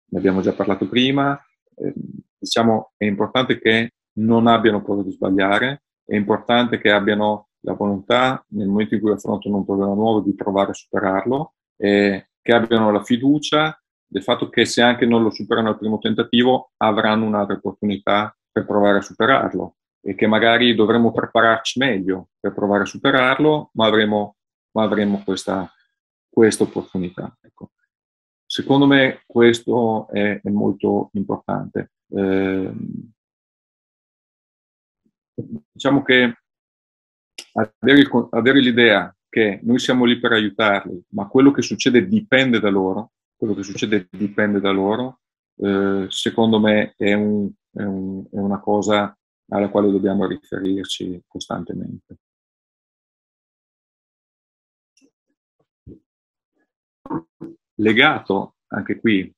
ne abbiamo già parlato prima, eh, diciamo è importante che non abbiano paura di sbagliare, è importante che abbiano la volontà, nel momento in cui affrontano un problema nuovo, di provare a superarlo, e che abbiano la fiducia del fatto che se anche non lo superano al primo tentativo, avranno un'altra opportunità per provare a superarlo e che magari dovremmo prepararci meglio per provare a superarlo, ma avremo, ma avremo questa, questa opportunità. Ecco. Secondo me questo è, è molto importante. Eh, diciamo che avere, avere l'idea che noi siamo lì per aiutarli, ma quello che succede dipende da loro, quello che succede dipende da loro, eh, secondo me è, un, è, un, è una cosa alla quale dobbiamo riferirci costantemente. Legato anche qui,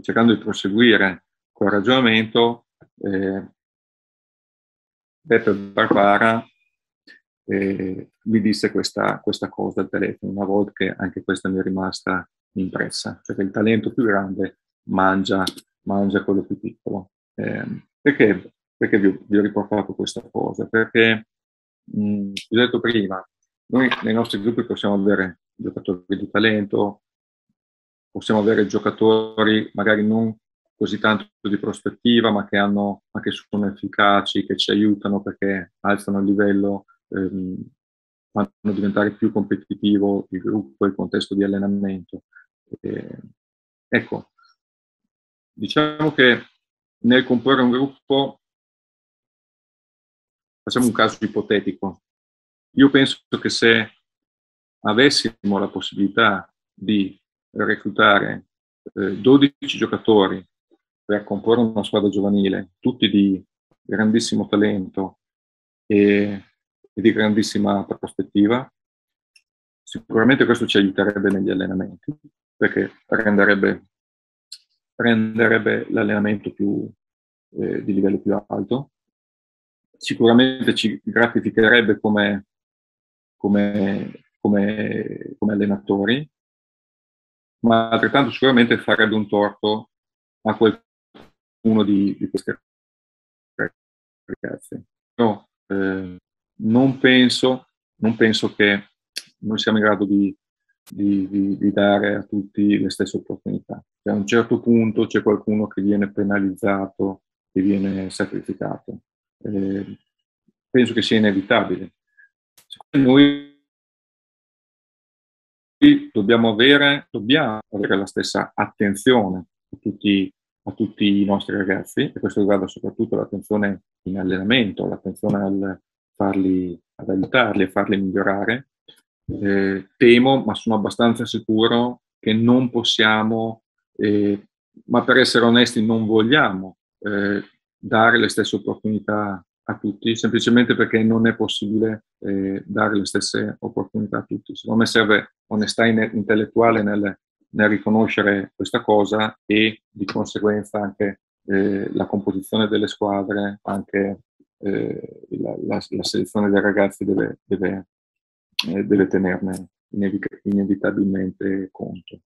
cercando di proseguire col ragionamento, eh, Beppe Barbara eh, mi disse questa, questa, cosa al telefono una volta che anche questa mi è rimasta impressa, cioè che il talento più grande mangia, mangia quello più piccolo. Eh, perché, perché vi, ho, vi, ho, riportato questa cosa? Perché, mh, vi ho detto prima, noi nei nostri gruppi possiamo avere giocatori di talento, possiamo avere giocatori magari non così tanto di prospettiva, ma che, hanno, ma che sono efficaci, che ci aiutano perché alzano il livello ehm, fanno diventare più competitivo il gruppo il contesto di allenamento. Eh, ecco, diciamo che nel comporre un gruppo, facciamo un caso ipotetico, io penso che se avessimo la possibilità di reclutare eh, 12 giocatori per comporre una squadra giovanile, tutti di grandissimo talento e e di grandissima prospettiva. Sicuramente questo ci aiuterebbe negli allenamenti, perché renderebbe, renderebbe l'allenamento più, eh, di livello più alto. Sicuramente ci gratificherebbe come, come, come, come allenatori, ma altrettanto sicuramente farebbe un torto a qualcuno di, di queste ragazze. No, eh, non penso, non penso che noi siamo in grado di, di, di, di, dare a tutti le stesse opportunità. Cioè, a un certo punto c'è qualcuno che viene penalizzato, che viene sacrificato. eh, penso che sia inevitabile. Noi dobbiamo avere, dobbiamo avere la stessa attenzione a tutti, a tutti, i nostri ragazzi e questo riguarda soprattutto l'attenzione in allenamento, l'attenzione al farli, ad aiutarli a farli migliorare. Eh, temo, ma sono abbastanza sicuro che non possiamo, eh, ma per essere onesti non vogliamo eh, dare le stesse opportunità a tutti, semplicemente perché non è possibile eh, dare le stesse opportunità a tutti. Secondo me serve onestà in- intellettuale nel, nel, riconoscere questa cosa e di conseguenza anche eh, la composizione delle squadre, anche eh, la, la, la, selezione dei ragazzi deve, deve, eh, deve tenerne inevitabilmente conto.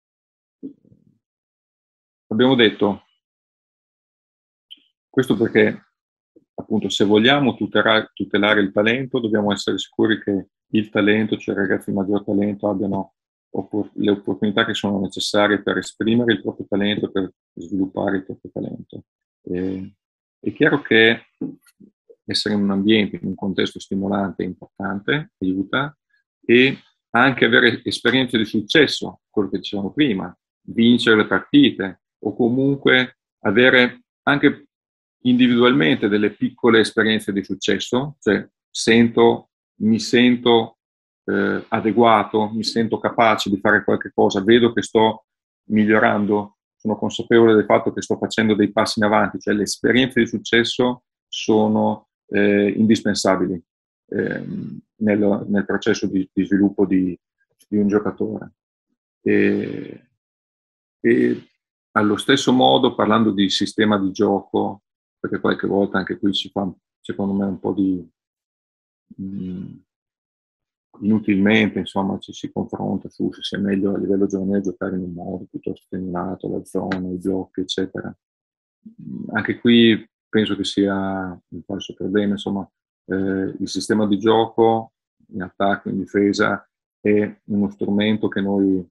Abbiamo detto questo perché appunto se vogliamo tutelare, tutelare, il talento dobbiamo essere sicuri che il talento, cioè i ragazzi di maggior talento, abbiano le opportunità che sono necessarie per esprimere il proprio talento, per sviluppare il proprio talento. E, è chiaro che essere in un ambiente, in un contesto stimolante è importante, aiuta, e anche avere esperienze di successo, quello che dicevamo prima, vincere le partite o comunque avere anche individualmente delle piccole esperienze di successo, cioè sento, mi sento eh, adeguato, mi sento capace di fare qualche cosa, vedo che sto migliorando, sono consapevole del fatto che sto facendo dei passi in avanti, cioè le esperienze di successo sono eh, indispensabili eh, nel, nel, processo di, di sviluppo di, di, un giocatore. E, e allo stesso modo, parlando di sistema di gioco, perché qualche volta anche qui ci fa, secondo me, un po' di... Mh, mm, inutilmente, insomma, ci si confronta su se sia meglio a livello giovanile giocare in un modo piuttosto che in un altro, la zona, i blocchi, eccetera. Anche qui penso che sia un falso problema, insomma, eh, il sistema di gioco in attacco, in difesa, è uno strumento che noi,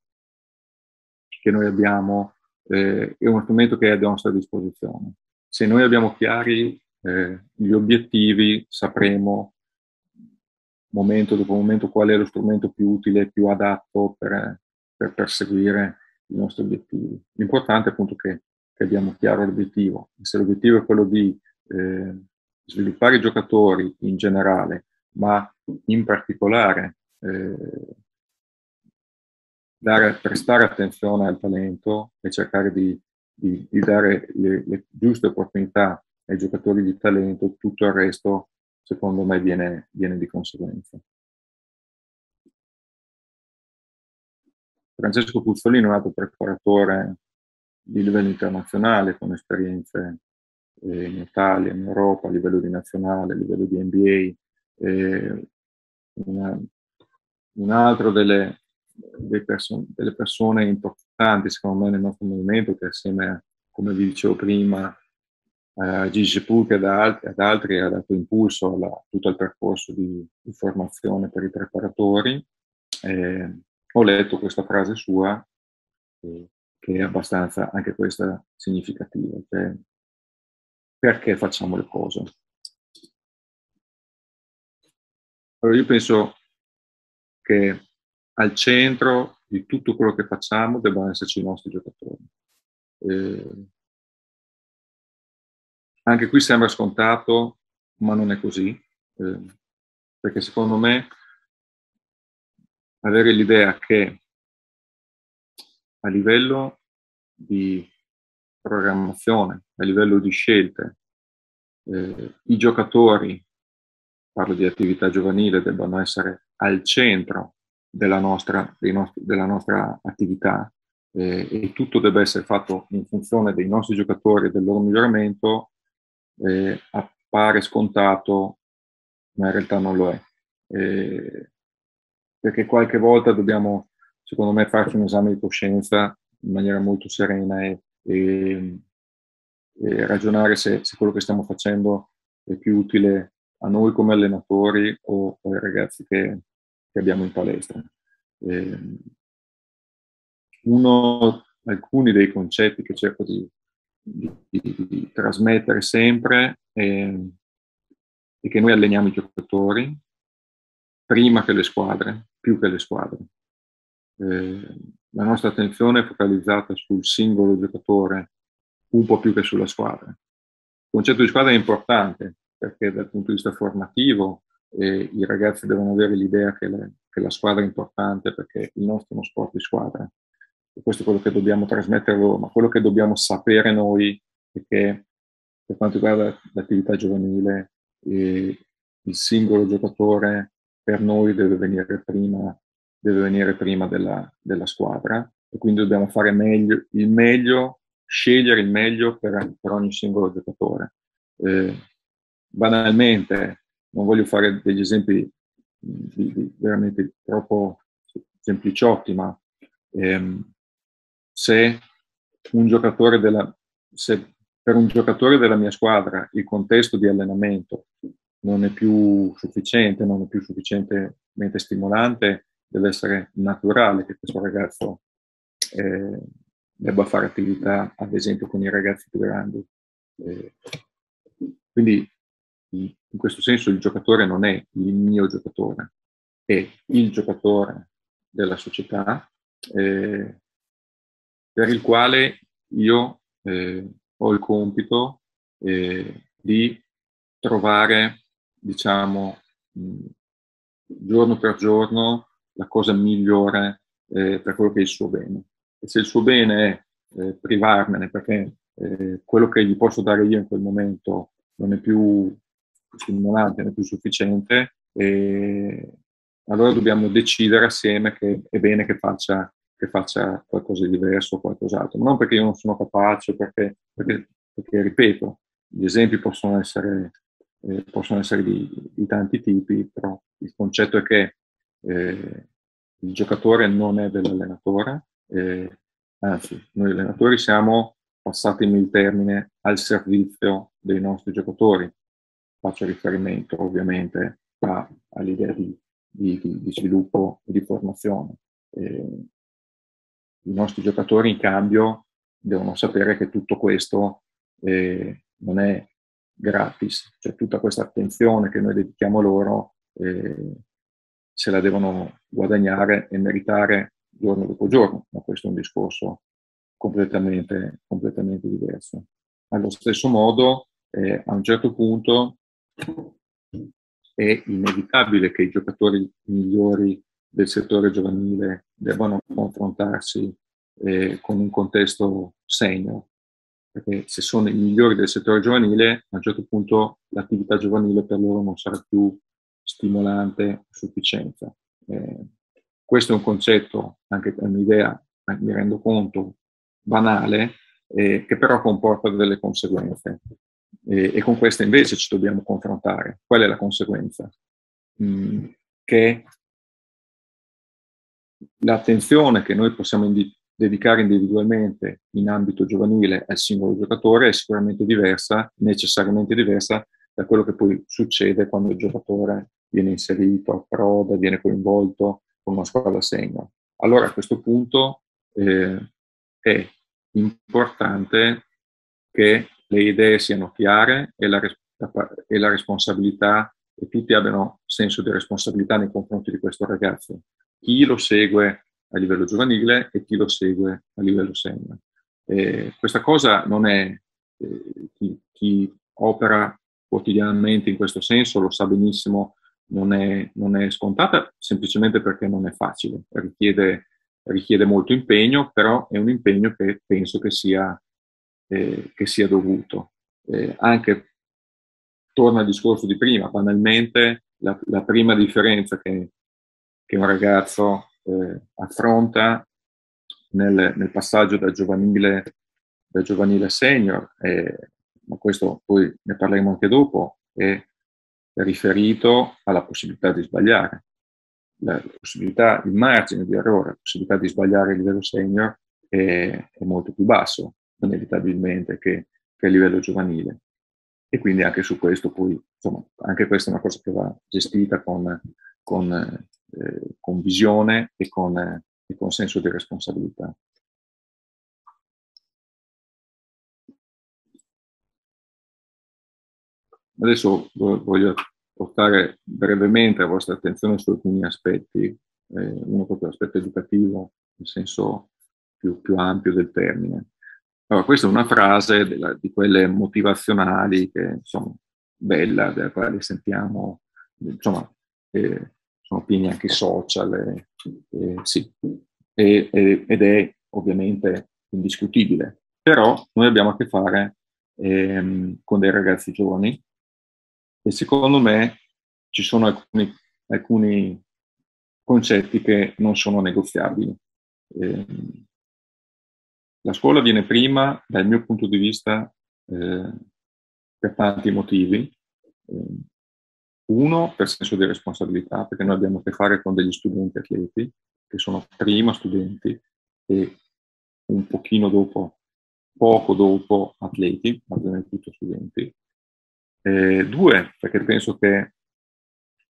che noi abbiamo, eh, è uno strumento che è a nostra disposizione se noi abbiamo chiari eh, gli obiettivi, sapremo momento dopo momento qual è lo strumento più utile, più adatto per, per perseguire i nostri obiettivi. L'importante è appunto che, che abbiamo chiaro l'obiettivo. Se l'obiettivo è quello di eh, sviluppare i giocatori in generale, ma in particolare eh, dare, prestare attenzione al talento e cercare di di, di dare le, le, giuste opportunità ai giocatori di talento, tutto il resto secondo me viene, viene di conseguenza. Francesco Puzzolino è un altro preparatore di livello internazionale con esperienze eh, in Italia, in Europa, a livello di nazionale, a livello di NBA. Eh, un altro delle, perso- delle persone importanti, secondo me, nel nostro movimento, che assieme, come vi dicevo prima, a Gigi Pulche ed ad altri ha dato impulso a tutto il percorso di, di, formazione per i preparatori. Eh, ho letto questa frase sua, eh, che è abbastanza anche questa significativa, cioè perché facciamo le cose. Allora io penso che al centro di tutto quello che facciamo debbano esserci i nostri giocatori. Eh, anche qui sembra scontato, ma non è così, eh, perché secondo me avere l'idea che a livello di programmazione, a livello di scelte, eh, i giocatori, parlo di attività giovanile, debbano essere al centro della nostra, nostri, della nostra attività eh, e tutto deve essere fatto in funzione dei nostri giocatori e del loro miglioramento, eh, appare scontato, ma in realtà non lo è. Eh, perché qualche volta dobbiamo, secondo me, farci un esame di coscienza in maniera molto serena e, e, e ragionare se, se, quello che stiamo facendo è più utile a noi come allenatori o ai ragazzi che, che abbiamo in palestra. Eh, uno, alcuni dei concetti che cerco di, di, di, di trasmettere sempre è è che noi alleniamo i giocatori prima che le squadre, più che le squadre. Eh, la nostra attenzione è focalizzata sul singolo giocatore un po' più che sulla squadra. Il concetto di squadra è importante perché dal punto di vista formativo eh, i ragazzi devono avere l'idea che, le, che, la squadra è importante perché il nostro è uno sport di squadra. E questo è quello che dobbiamo trasmettere loro, ma quello che dobbiamo sapere noi è che per quanto riguarda l'attività giovanile, eh, il singolo giocatore per noi deve venire prima, deve venire prima della, della, squadra e quindi dobbiamo fare meglio, il meglio, scegliere il meglio per, per ogni singolo giocatore. Eh, banalmente, non voglio fare degli esempi di, di veramente troppo sempliciotti, ma ehm, se un giocatore della, se per un giocatore della mia squadra il contesto di allenamento non è più sufficiente, non è più sufficientemente stimolante, deve essere naturale che questo ragazzo eh, debba fare attività, ad esempio, con i ragazzi più grandi. Eh, quindi in questo senso il giocatore non è il mio giocatore, è il giocatore della società eh, per il quale io eh, ho il compito eh, di trovare diciamo, giorno per giorno la cosa migliore eh, per quello che è il suo bene. E se il suo bene è eh, privarmene perché eh, quello che gli posso dare io in quel momento non è più stimolante, non è più sufficiente, allora dobbiamo decidere assieme che è bene che faccia, che faccia qualcosa di diverso o qualcos'altro. Ma non perché io non sono capace, perché, perché, perché ripeto, gli esempi possono essere eh, possono essere di, di, tanti tipi, però il concetto è che eh, il giocatore non è dell'allenatore, eh, anzi, noi allenatori siamo, passatemi il termine, al servizio dei nostri giocatori. Faccio riferimento ovviamente a, all'idea di, di, di, sviluppo e di formazione. Eh, I nostri giocatori in cambio devono sapere che tutto questo eh, non è gratis, cioè tutta questa attenzione che noi dedichiamo loro eh, se la devono guadagnare e meritare giorno dopo giorno, ma questo è un discorso completamente, completamente diverso. Allo stesso modo, eh, a un certo punto è inevitabile che i giocatori migliori del settore giovanile debbano confrontarsi eh, con un contesto senior, perché se sono i migliori del settore giovanile, a un certo punto l'attività giovanile per loro non sarà più stimolante sufficienza. Eh, questo è un concetto, anche è un'idea, mi rendo conto, banale, eh, che però comporta delle conseguenze. Eh, e con queste invece ci dobbiamo confrontare. Qual è la conseguenza? Mm, che l'attenzione che noi possiamo indi- dedicare individualmente in ambito giovanile al singolo giocatore è sicuramente diversa, necessariamente diversa da quello che poi succede quando il giocatore viene inserito, approda, viene coinvolto con una squadra segna. Allora a questo punto eh, è importante che le idee siano chiare e la, e la responsabilità e tutti abbiano senso di responsabilità nei confronti di questo ragazzo. Chi lo segue a livello giovanile e chi lo segue a livello senior. Eh, questa cosa non è, eh, chi, chi, opera quotidianamente in questo senso lo sa benissimo, non è, non è scontata semplicemente perché non è facile, richiede, richiede, molto impegno, però è un impegno che penso che sia, eh, che sia dovuto. Eh, anche, torna al discorso di prima, banalmente la, la prima differenza che, che un ragazzo eh, affronta nel, nel, passaggio da giovanile, da giovanile senior, eh, ma questo poi ne parleremo anche dopo, è riferito alla possibilità di sbagliare. La possibilità, il margine di errore, la possibilità di sbagliare a livello senior è, è molto più basso, inevitabilmente, che, che, a livello giovanile. E quindi anche su questo poi, insomma, anche questa è una cosa che va gestita con, con eh, con visione e con, e con senso di responsabilità. Adesso voglio portare brevemente la vostra attenzione su alcuni aspetti, eh, uno proprio l'aspetto educativo, nel senso più, più ampio del termine. Allora, questa è una frase della, di quelle motivazionali che, insomma, bella, della quale sentiamo, insomma, eh, sono pieni anche social, eh, eh, sì, e, ed è ovviamente indiscutibile. Però noi abbiamo a che fare ehm, con dei ragazzi giovani e secondo me ci sono alcuni, alcuni concetti che non sono negoziabili. Eh, la scuola viene prima, dal mio punto di vista, eh, per tanti motivi. Eh, uno, per senso di responsabilità, perché noi abbiamo a che fare con degli studenti atleti, che sono prima studenti e un pochino dopo, poco dopo atleti, ma prima di tutto studenti. Eh, due, perché penso che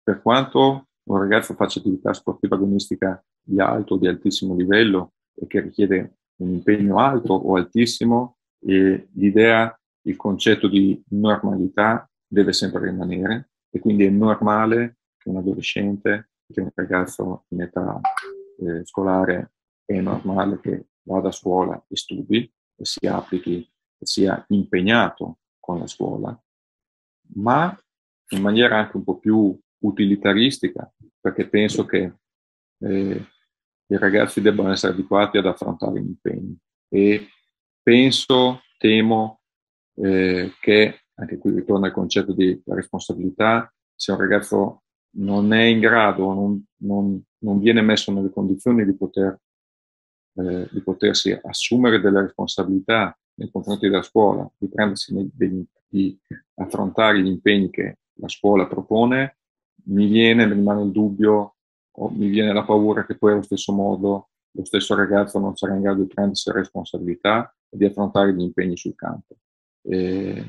per quanto un ragazzo faccia attività sportiva agonistica di alto di altissimo livello e che richiede un impegno alto o altissimo, l'idea, il concetto di normalità deve sempre rimanere e quindi è normale che un adolescente, che un ragazzo in età eh, scolare, è normale che vada a scuola e studi e si applichi e sia impegnato con la scuola, ma in maniera anche un po' più utilitaristica, perché penso che eh, i ragazzi debbano essere abituati ad affrontare gli impegni. E penso, temo eh, che, anche qui ritorna il concetto di responsabilità, se un ragazzo non è in grado, non, non, non viene messo nelle condizioni di, poter, eh, di potersi assumere delle responsabilità nei confronti della scuola, di, prendersi degli, di affrontare gli impegni che la scuola propone, mi viene, mi rimane il dubbio, o mi viene la paura che poi allo stesso modo lo stesso ragazzo non sarà in grado di prendersi responsabilità e di affrontare gli impegni sul campo. Eh,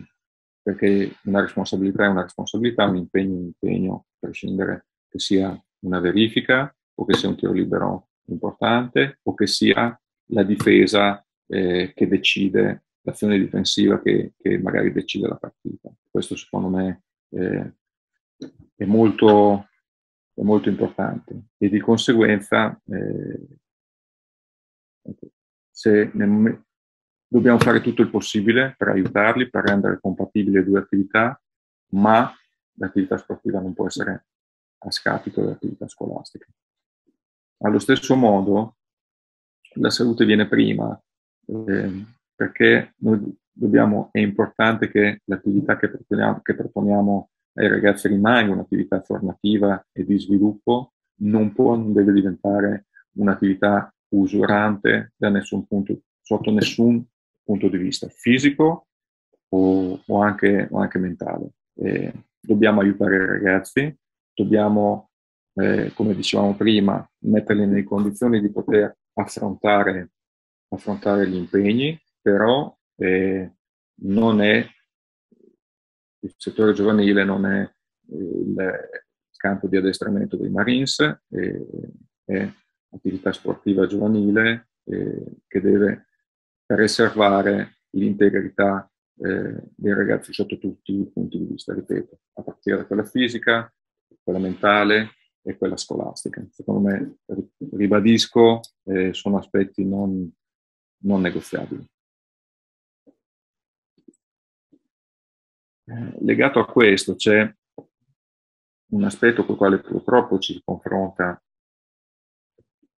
perché una responsabilità è una responsabilità, un impegno è un impegno, a prescindere che sia una verifica o che sia un tiro libero importante o che sia la difesa eh, che decide, l'azione difensiva che, che, magari decide la partita. Questo secondo me eh, è, molto, è, molto, importante e di conseguenza eh, se nel, dobbiamo fare tutto il possibile per aiutarli, per rendere compatibili le due attività, ma l'attività sportiva non può essere a scapito dell'attività scolastica. Allo stesso modo, la salute viene prima, eh, perché dobbiamo, è importante che l'attività che proponiamo, che proponiamo ai ragazzi rimanga un'attività formativa e di sviluppo, non può, non deve diventare un'attività usurante da nessun punto, sotto nessun punto di vista fisico o, o, anche, o anche, mentale. Eh, dobbiamo aiutare i ragazzi, dobbiamo, eh, come dicevamo prima, metterli nelle condizioni di poter affrontare, affrontare gli impegni, però eh, non è il settore giovanile non è il campo di addestramento dei Marines, è attività sportiva giovanile eh, che deve preservare l'integrità eh, dei ragazzi sotto tutti i punti di vista, ripeto, a partire da quella fisica, quella mentale e quella scolastica. Secondo me, ribadisco, eh, sono aspetti non, non negoziabili. Legato a questo c'è un aspetto con il quale purtroppo ci confronta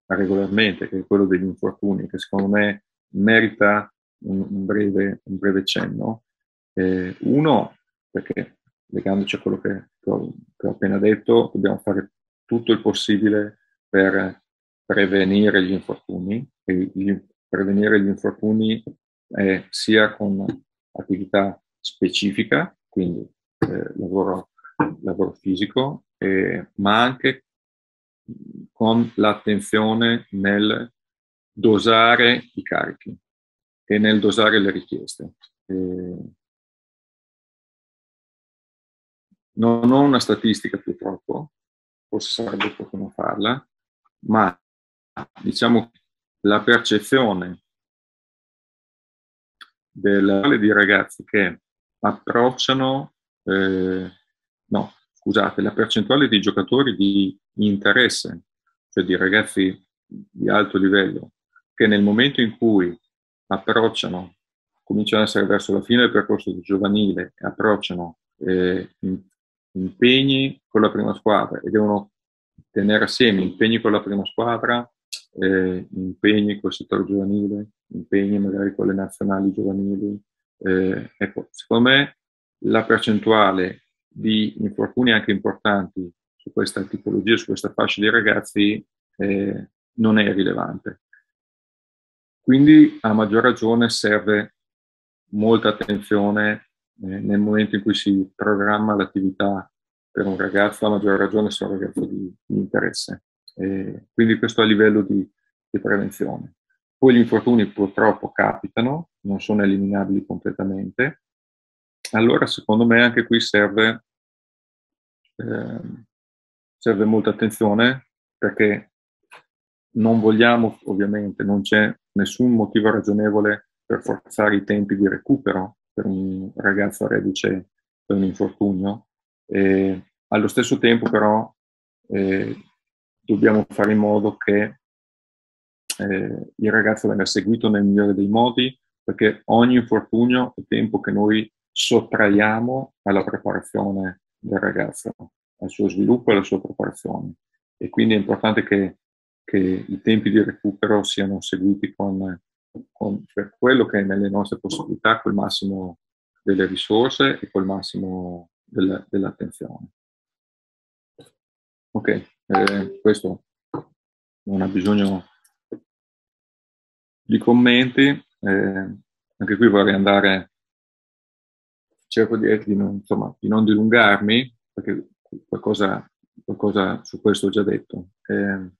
regolarmente, che è quello degli infortuni, che secondo me merita un, un, breve, un breve, cenno. Eh, uno, perché legandoci a quello che, che, ho, che, ho, appena detto, dobbiamo fare tutto il possibile per prevenire gli infortuni, gli, prevenire gli infortuni eh, sia con attività specifica, quindi eh, lavoro, lavoro, fisico, eh, ma anche con l'attenzione nel dosare i carichi e nel dosare le richieste. Eh, non ho una statistica purtroppo, forse sarebbe opportuno farla, ma diciamo la percezione delle di ragazzi che approcciano, eh, no, scusate, la percentuale di giocatori di interesse, cioè di ragazzi di alto livello, che nel momento in cui approcciano, cominciano ad essere verso la fine del percorso giovanile approcciano eh, impegni con la prima squadra e devono tenere assieme impegni con la prima squadra, eh, impegni col settore giovanile, impegni magari con le nazionali giovanili. Eh, ecco, secondo me la percentuale di infortuni anche importanti su questa tipologia, su questa fascia di ragazzi, eh, non è rilevante. Quindi a maggior ragione serve molta attenzione eh, nel momento in cui si programma l'attività per un ragazzo, a maggior ragione se è un ragazzo di, di interesse. Eh, quindi questo a livello di, di prevenzione. Poi gli infortuni purtroppo capitano, non sono eliminabili completamente. Allora, secondo me, anche qui serve, eh, serve molta attenzione perché non vogliamo, ovviamente, non c'è nessun motivo ragionevole per forzare i tempi di recupero per un ragazzo reduce da un infortunio. E allo stesso tempo, però, eh, dobbiamo fare in modo che eh, il ragazzo venga seguito nel migliore dei modi, perché ogni infortunio è tempo che noi sottraiamo alla preparazione del ragazzo, al suo sviluppo e alla sua preparazione. E quindi è importante che, che i tempi di recupero siano seguiti con, con, per quello che è nelle nostre possibilità, col massimo delle risorse e col massimo del, dell'attenzione. Ok, eh, questo non ha bisogno di commenti. Eh, anche qui vorrei andare, cerco di, di, non, insomma, di non dilungarmi, perché qualcosa, qualcosa, su questo ho già detto. Eh,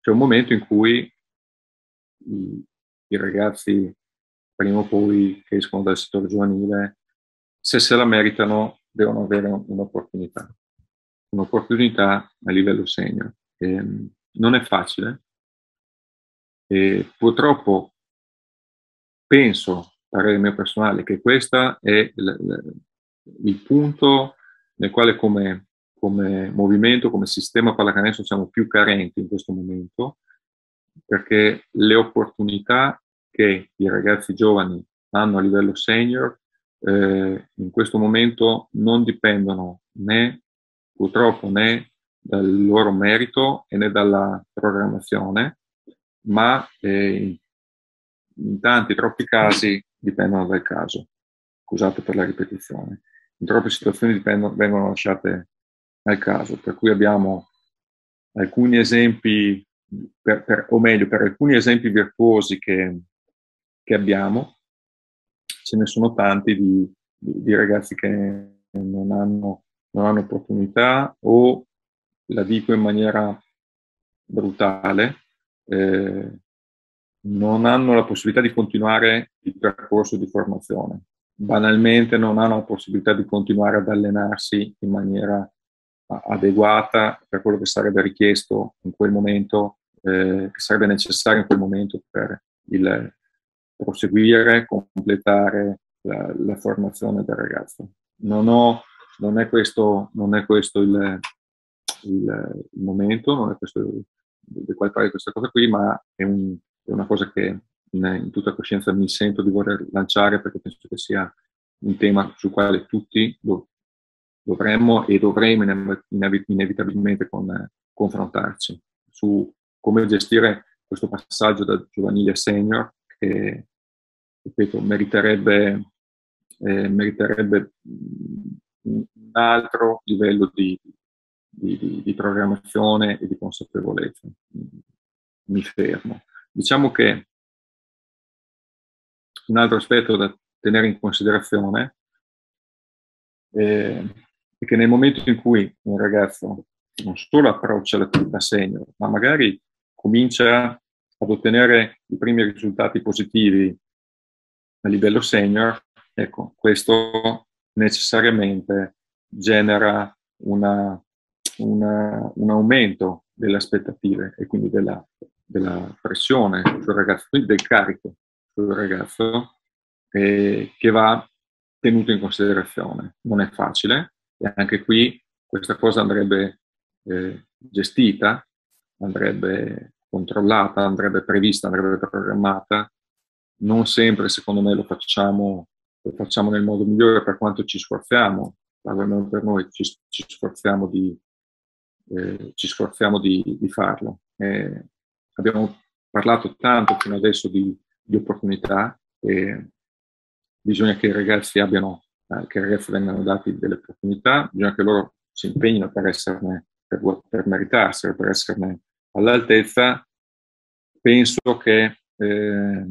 c'è un momento in cui i, i, ragazzi, prima o poi, che escono dal settore giovanile, se se la meritano, devono avere un'opportunità. Un'opportunità a livello senior. Eh, non è facile, e purtroppo penso, parere mio personale, che questo è il, il, punto nel quale come, come movimento, come sistema pallacanestro siamo più carenti in questo momento, perché le opportunità che i ragazzi giovani hanno a livello senior eh, in questo momento non dipendono né purtroppo né dal loro merito né dalla programmazione, ma eh, in tanti, troppi casi dipendono dal caso. Scusate per la ripetizione. In troppe situazioni dipendono, vengono lasciate al caso, per cui abbiamo alcuni esempi, per, per, o meglio, per alcuni esempi virtuosi che, che abbiamo, ce ne sono tanti di, di, di ragazzi che non hanno, non hanno opportunità o, la dico in maniera brutale, eh, non hanno la possibilità di continuare il percorso di formazione. Banalmente non hanno la possibilità di continuare ad allenarsi in maniera adeguata per quello che sarebbe richiesto in quel momento, eh, che sarebbe necessario in quel momento per il proseguire, completare la, la formazione del ragazzo. Non, ho, non, è questo, non è questo il, il, il momento, non è questo il, del quale fare questa cosa qui, ma è, un, è una cosa che in, tutta coscienza mi sento di voler lanciare perché penso che sia un tema sul quale tutti dov- dovremmo e dovremo inev- inevitabilmente con, confrontarci su come gestire questo passaggio da giovanile a senior che, ripeto, meriterebbe, eh, meriterebbe un altro livello di, di, di, di programmazione e di consapevolezza. Mi fermo. Diciamo che un altro aspetto da tenere in considerazione eh, è che nel momento in cui un ragazzo non solo approccia l'attività senior, ma magari comincia ad ottenere i primi risultati positivi a livello senior, ecco, questo necessariamente genera una una, un aumento delle aspettative e quindi della, della, pressione sul ragazzo, del carico sul ragazzo eh, che va tenuto in considerazione. Non è facile, E anche qui questa cosa andrebbe eh, gestita, andrebbe controllata, andrebbe prevista, andrebbe programmata. Non sempre, secondo me, lo facciamo, lo facciamo nel modo migliore per quanto ci sforziamo, almeno per noi ci, ci sforziamo di, eh, ci sforziamo di, di farlo. Eh, abbiamo parlato tanto fino adesso di, di opportunità e bisogna che i ragazzi abbiano, eh, che i ragazzi vengano dati delle opportunità, bisogna che loro si impegnino per esserne, per, per meritarsene, per esserne all'altezza. Penso che eh,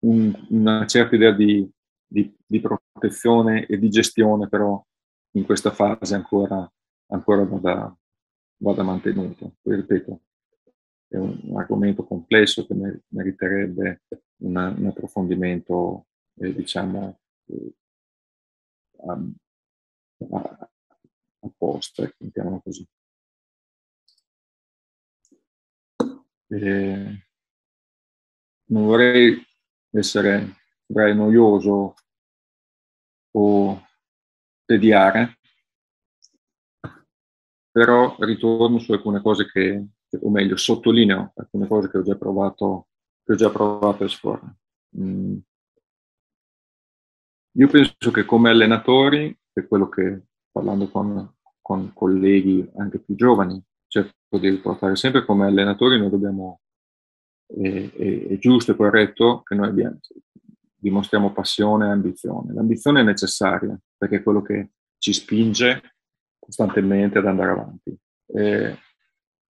un, una certa idea di, di, di, protezione e di gestione però in questa fase ancora, ancora vada, vada mantenuta. Poi ripeto, è un, argomento complesso che meriterebbe una, un approfondimento, eh, diciamo, eh, apposta, ecco, mettiamolo così. Eh, non vorrei essere noioso o tediare, però ritorno su alcune cose che, o meglio, sottolineo alcune cose che ho già provato, che ho già provato a esporre. Mm. Io penso che come allenatori, è quello che parlando con, con colleghi anche più giovani, cerco di riportare sempre come allenatori noi dobbiamo, è, è, è giusto e corretto che noi abbiamo, dimostriamo passione e ambizione. L'ambizione è necessaria perché è quello che ci spinge costantemente ad andare avanti. Eh,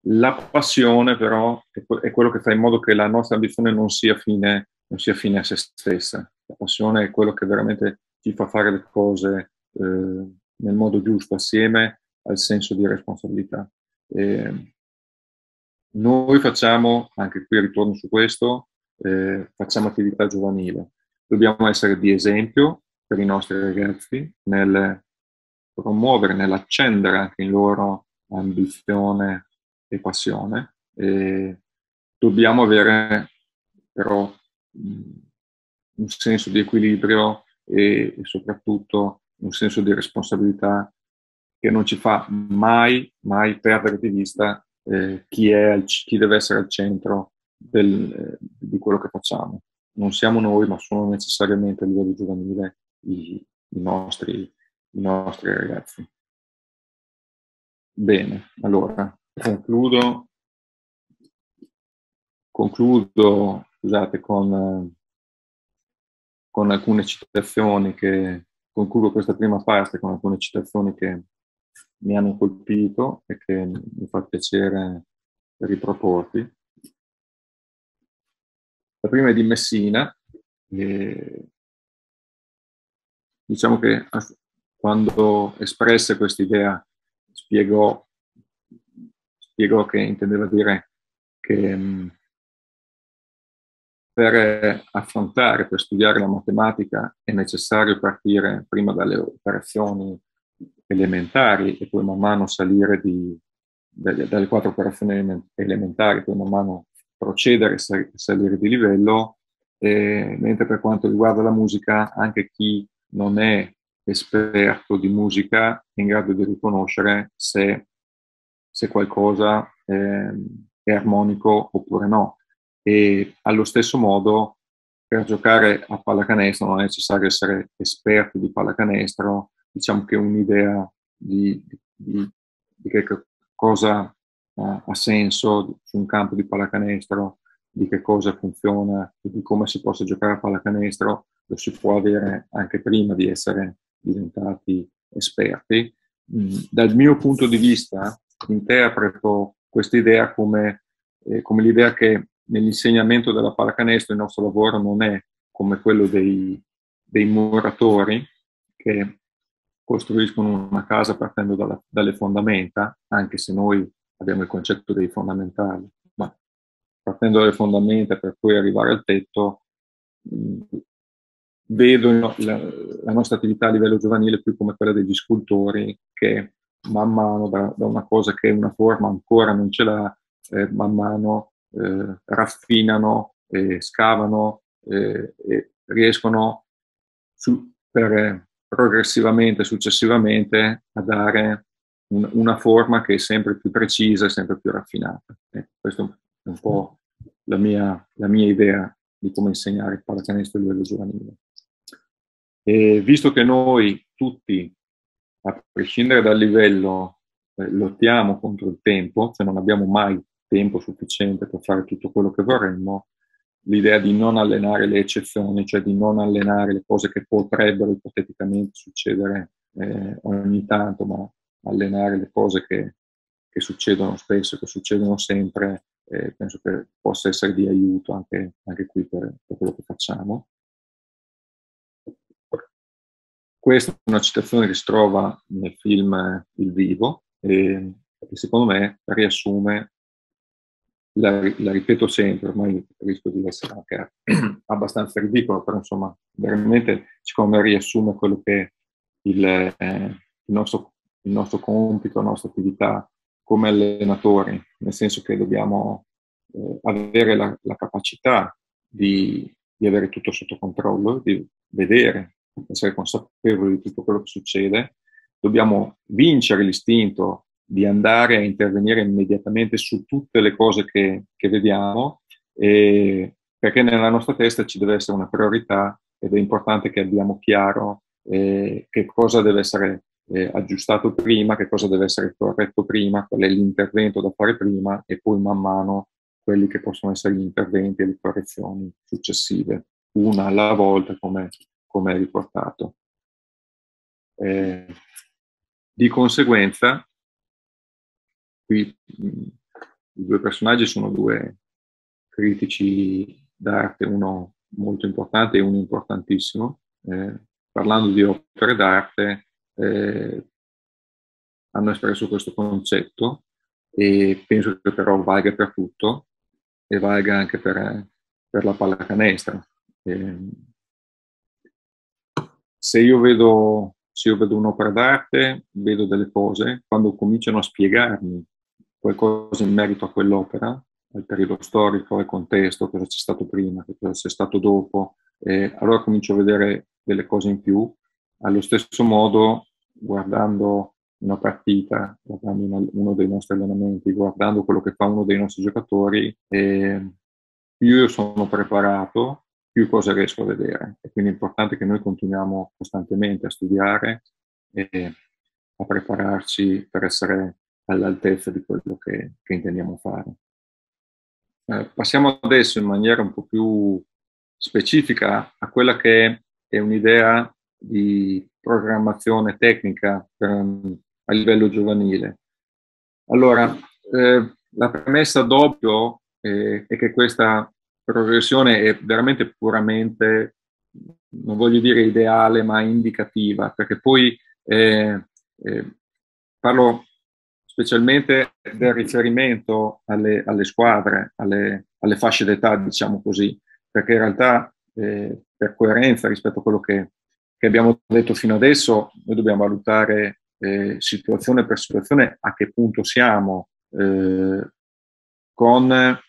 la passione però è, quello che fa in modo che la nostra ambizione non sia, fine, non sia fine a se stessa. La passione è quello che veramente ci fa fare le cose eh, nel modo giusto, assieme al senso di responsabilità. Eh, noi facciamo, anche qui ritorno su questo, eh, facciamo attività giovanile. Dobbiamo essere di esempio per i nostri ragazzi nel promuovere, nell'accendere anche in loro ambizione e passione. E dobbiamo avere però un senso di equilibrio e, e soprattutto un senso di responsabilità che non ci fa mai, mai perdere di vista eh, chi, è, chi deve essere al centro del, eh, di quello che facciamo. Non siamo noi, ma sono necessariamente a livello giovanile i, i, nostri, i nostri ragazzi. Bene, allora concludo, concludo scusate, con, con alcune citazioni che concludo questa prima parte con alcune citazioni che mi hanno colpito e che mi fa piacere riproporti. La prima è di Messina. E diciamo che quando espresse questa idea spiegò, spiegò che intendeva dire che mm, per affrontare, per studiare la matematica è necessario partire prima dalle operazioni elementari e poi man mano salire di, dalle, dalle quattro operazioni elementari, poi man mano procedere e salire di livello, eh, mentre per quanto riguarda la musica, anche chi non è esperto di musica in grado di riconoscere se, se qualcosa eh, è armonico oppure no. E allo stesso modo, per giocare a pallacanestro non è necessario essere esperti di pallacanestro, diciamo che un'idea di, di, di che cosa uh, ha senso su un campo di pallacanestro, di che cosa funziona, di come si possa giocare a pallacanestro, lo si può avere anche prima di essere diventati esperti. Mm, dal mio punto di vista interpreto questa idea come, eh, come l'idea che nell'insegnamento della pallacanestro il nostro lavoro non è come quello dei, dei muratori che costruiscono una casa partendo dalla, dalle fondamenta, anche se noi abbiamo il concetto dei fondamentali, ma partendo dalle fondamenta per poi arrivare al tetto, mh, vedo la, la, nostra attività a livello giovanile più come quella degli scultori che man mano da, da una cosa che una forma ancora non ce l'ha, eh, man mano eh, raffinano, eh, scavano e riescono su, per progressivamente, successivamente, a dare un, una forma che è sempre più precisa e sempre più raffinata. Eh, questa è un po' la mia, la mia idea di come insegnare il pallacanestro a livello giovanile. E visto che noi tutti, a prescindere dal livello, eh, lottiamo contro il tempo, cioè non abbiamo mai tempo sufficiente per fare tutto quello che vorremmo, l'idea di non allenare le eccezioni, cioè di non allenare le cose che potrebbero ipoteticamente succedere eh, ogni tanto, ma allenare le cose che, che succedono spesso, che succedono sempre, eh, penso che possa essere di aiuto anche, anche qui per, per, quello che facciamo. Questa è una citazione che si trova nel film Il Vivo e che secondo me riassume la, la, ripeto sempre, ormai rischio di essere anche abbastanza ridicolo, però insomma, veramente secondo me riassume quello che è il, eh, il, nostro, il nostro compito, la nostra attività come allenatori, nel senso che dobbiamo eh, avere la, la capacità di, di, avere tutto sotto controllo, di vedere, essere consapevoli di tutto quello che succede, dobbiamo vincere l'istinto di andare a intervenire immediatamente su tutte le cose che, che vediamo, e, perché nella nostra testa ci deve essere una priorità ed è importante che abbiamo chiaro eh, che cosa deve essere eh, aggiustato prima, che cosa deve essere corretto prima, qual è l'intervento da fare prima e poi man mano quelli che possono essere gli interventi e le correzioni successive, una alla volta come, come è riportato. Eh, di conseguenza, qui mh, i due personaggi sono due critici d'arte, uno molto importante e uno importantissimo. Eh, parlando di opere d'arte, eh, hanno espresso questo concetto e penso che però valga per tutto e valga anche per, per la pallacanestro. Eh, se io vedo se io vedo un'opera d'arte, vedo delle cose, quando cominciano a spiegarmi qualcosa in merito a quell'opera, al periodo storico, al contesto, cosa c'è stato prima, cosa c'è stato dopo, eh, allora comincio a vedere delle cose in più. Allo stesso modo, guardando una partita, guardando una, uno dei nostri allenamenti, guardando quello che fa uno dei nostri giocatori, eh, più io sono preparato, più cose riesco a vedere. E quindi è importante che noi continuiamo costantemente a studiare e a prepararci per essere all'altezza di quello che, che intendiamo fare. Eh, passiamo adesso in maniera un po' più specifica a quella che è un'idea di programmazione tecnica per, a livello giovanile. Allora, eh, la premessa doppio eh, è che questa progressione è veramente puramente, non voglio dire ideale, ma indicativa, perché poi eh, eh parlo specialmente del riferimento alle, alle squadre, alle, alle, fasce d'età, diciamo così, perché in realtà eh, per coerenza rispetto a quello che, che, abbiamo detto fino adesso, noi dobbiamo valutare eh, situazione per situazione a che punto siamo eh, con,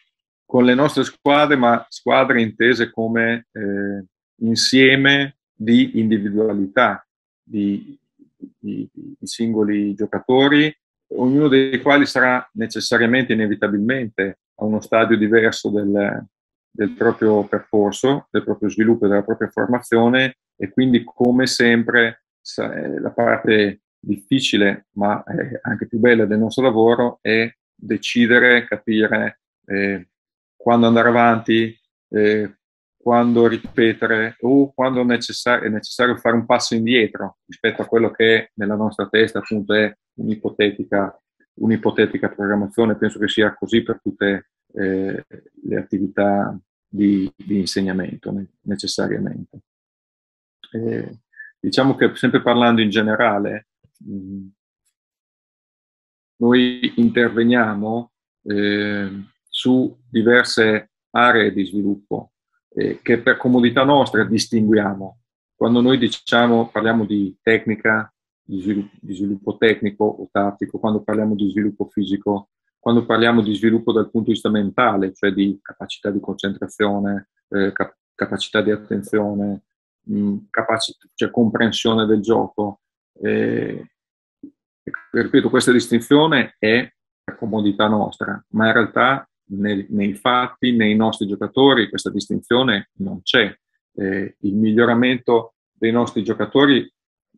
con, le nostre squadre, ma squadre intese come eh, insieme di individualità di, di, di singoli giocatori ognuno dei quali sarà necessariamente, inevitabilmente, a uno stadio diverso del, del proprio percorso, del proprio sviluppo della propria formazione e quindi come sempre la parte difficile ma anche più bella del nostro lavoro è decidere, capire eh, quando andare avanti, eh, quando ripetere o quando necessar- è necessario fare un passo indietro rispetto a quello che nella nostra testa appunto è un'ipotetica, un'ipotetica programmazione. Penso che sia così per tutte eh, le attività di, di insegnamento necessariamente. Eh, diciamo che sempre parlando in generale, mh, mm, noi interveniamo eh, su diverse aree di sviluppo eh, che per comodità nostra distinguiamo. Quando noi diciamo, parliamo di tecnica, di sviluppo, di sviluppo tecnico o tattico, quando parliamo di sviluppo fisico, quando parliamo di sviluppo dal punto di vista mentale, cioè di capacità di concentrazione, eh, cap- capacità di attenzione, mh, capacità, cioè comprensione del gioco. Eh, ripeto, questa distinzione è la comodità nostra, ma in realtà nei, nei, fatti, nei nostri giocatori, questa distinzione non c'è. Eh, il miglioramento dei nostri giocatori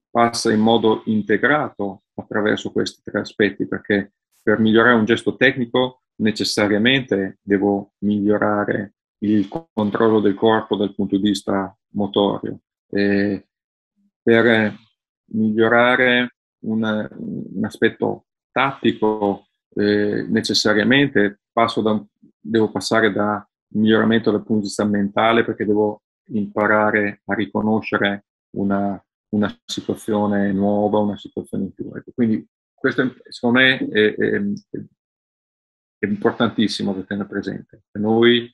passa in modo integrato attraverso questi tre aspetti, perché per migliorare un gesto tecnico necessariamente devo migliorare il controllo del corpo dal punto di vista motorio. Eh, per migliorare una, un aspetto tattico eh, necessariamente da, devo passare da miglioramento dal punto di vista mentale perché devo imparare a riconoscere una, una situazione nuova, una situazione in più. Ecco, quindi questo secondo me è, è, è importantissimo da tenere presente. Per noi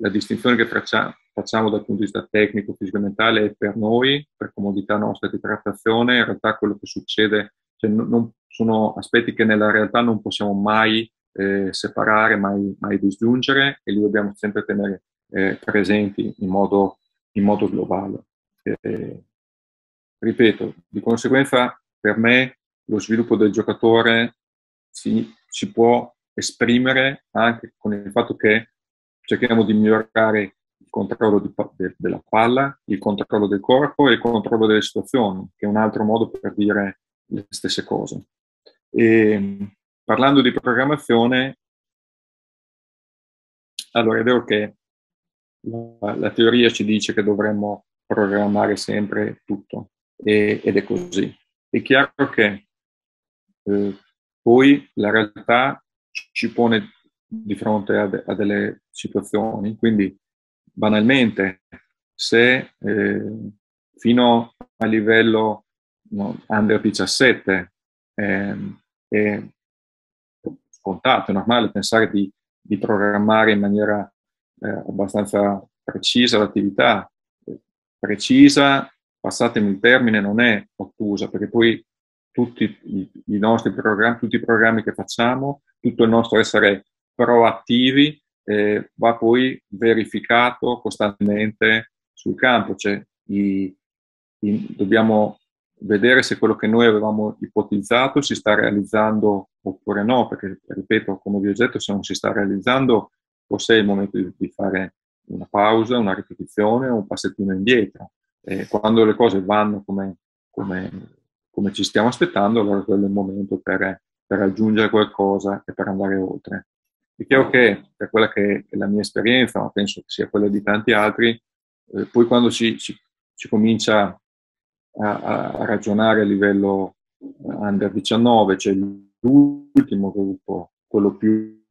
la distinzione che facciamo, facciamo dal punto di vista tecnico, fisico e mentale è per noi, per comodità nostra di trattazione, in realtà quello che succede cioè, non, sono aspetti che nella realtà non possiamo mai eh, separare, mai, mai, disgiungere e li dobbiamo sempre tenere eh, presenti in modo, in modo globale. Eh, ripeto, di conseguenza per me lo sviluppo del giocatore si, si può esprimere anche con il fatto che cerchiamo di migliorare il controllo di, de, della palla, il controllo del corpo e il controllo delle situazioni, che è un altro modo per dire le stesse cose. E, parlando di programmazione, allora è vero che la, la teoria ci dice che dovremmo programmare sempre tutto e, ed è così. È chiaro che eh, poi la realtà ci pone di fronte a, de, a delle situazioni, quindi banalmente se eh, fino a livello no, under 17 eh, è scontato, è normale pensare di, di programmare in maniera eh, abbastanza precisa l'attività. Precisa, passatemi il termine, non è ottusa, perché poi tutti i, i nostri programmi, tutti i programmi che facciamo, tutto il nostro essere proattivi eh, va poi verificato costantemente sul campo, cioè i, i, dobbiamo vedere se quello che noi avevamo ipotizzato si sta realizzando oppure no, perché ripeto, come vi ho detto, se non si sta realizzando, forse è il momento di, di fare una pausa, una ripetizione un passettino indietro. E quando le cose vanno come, come, come, ci stiamo aspettando, allora quello è il momento per, per aggiungere qualcosa e per andare oltre. È chiaro che per quella che è la mia esperienza, ma penso che sia quella di tanti altri, eh, poi quando ci, ci, ci comincia a, a, ragionare a livello under 19, cioè l'ultimo gruppo, quello più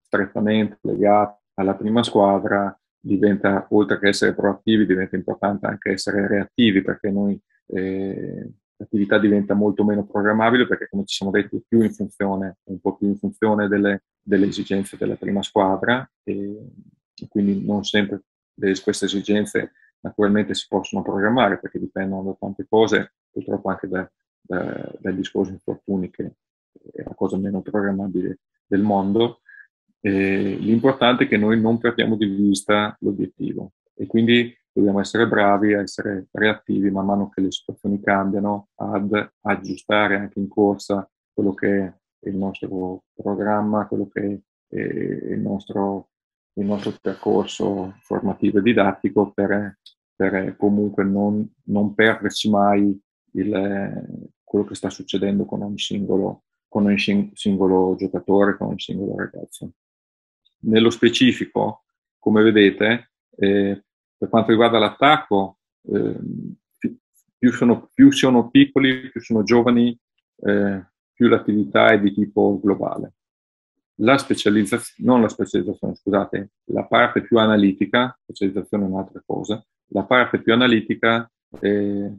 strettamente legato alla prima squadra, diventa, oltre che essere proattivi, diventa importante anche essere reattivi, perché noi eh, l'attività diventa molto meno programmabile perché, come ci siamo detti, più in funzione, un po' più in funzione delle, delle esigenze della prima squadra e, e quindi non sempre le, queste esigenze naturalmente si possono programmare perché dipendono da tante cose, purtroppo anche da, da, dai discorsi infortuni che è la cosa meno programmabile del mondo. E l'importante è che noi non perdiamo di vista l'obiettivo e quindi dobbiamo essere bravi a essere reattivi man mano che le situazioni cambiano, ad aggiustare anche in corsa quello che è il nostro programma, quello che è il nostro, il nostro percorso formativo e didattico per, per comunque non, non perderci mai il, quello che sta succedendo con ogni singolo, con ogni singolo giocatore, con ogni singolo ragazzo. Nello specifico, come vedete, eh, per quanto riguarda l'attacco, eh, più, sono, più, sono, piccoli, più sono giovani, eh, più l'attività è di tipo globale. La specializzazione, non la specializzazione, scusate, la parte più analitica, specializzazione è un'altra cosa, la parte più analitica eh,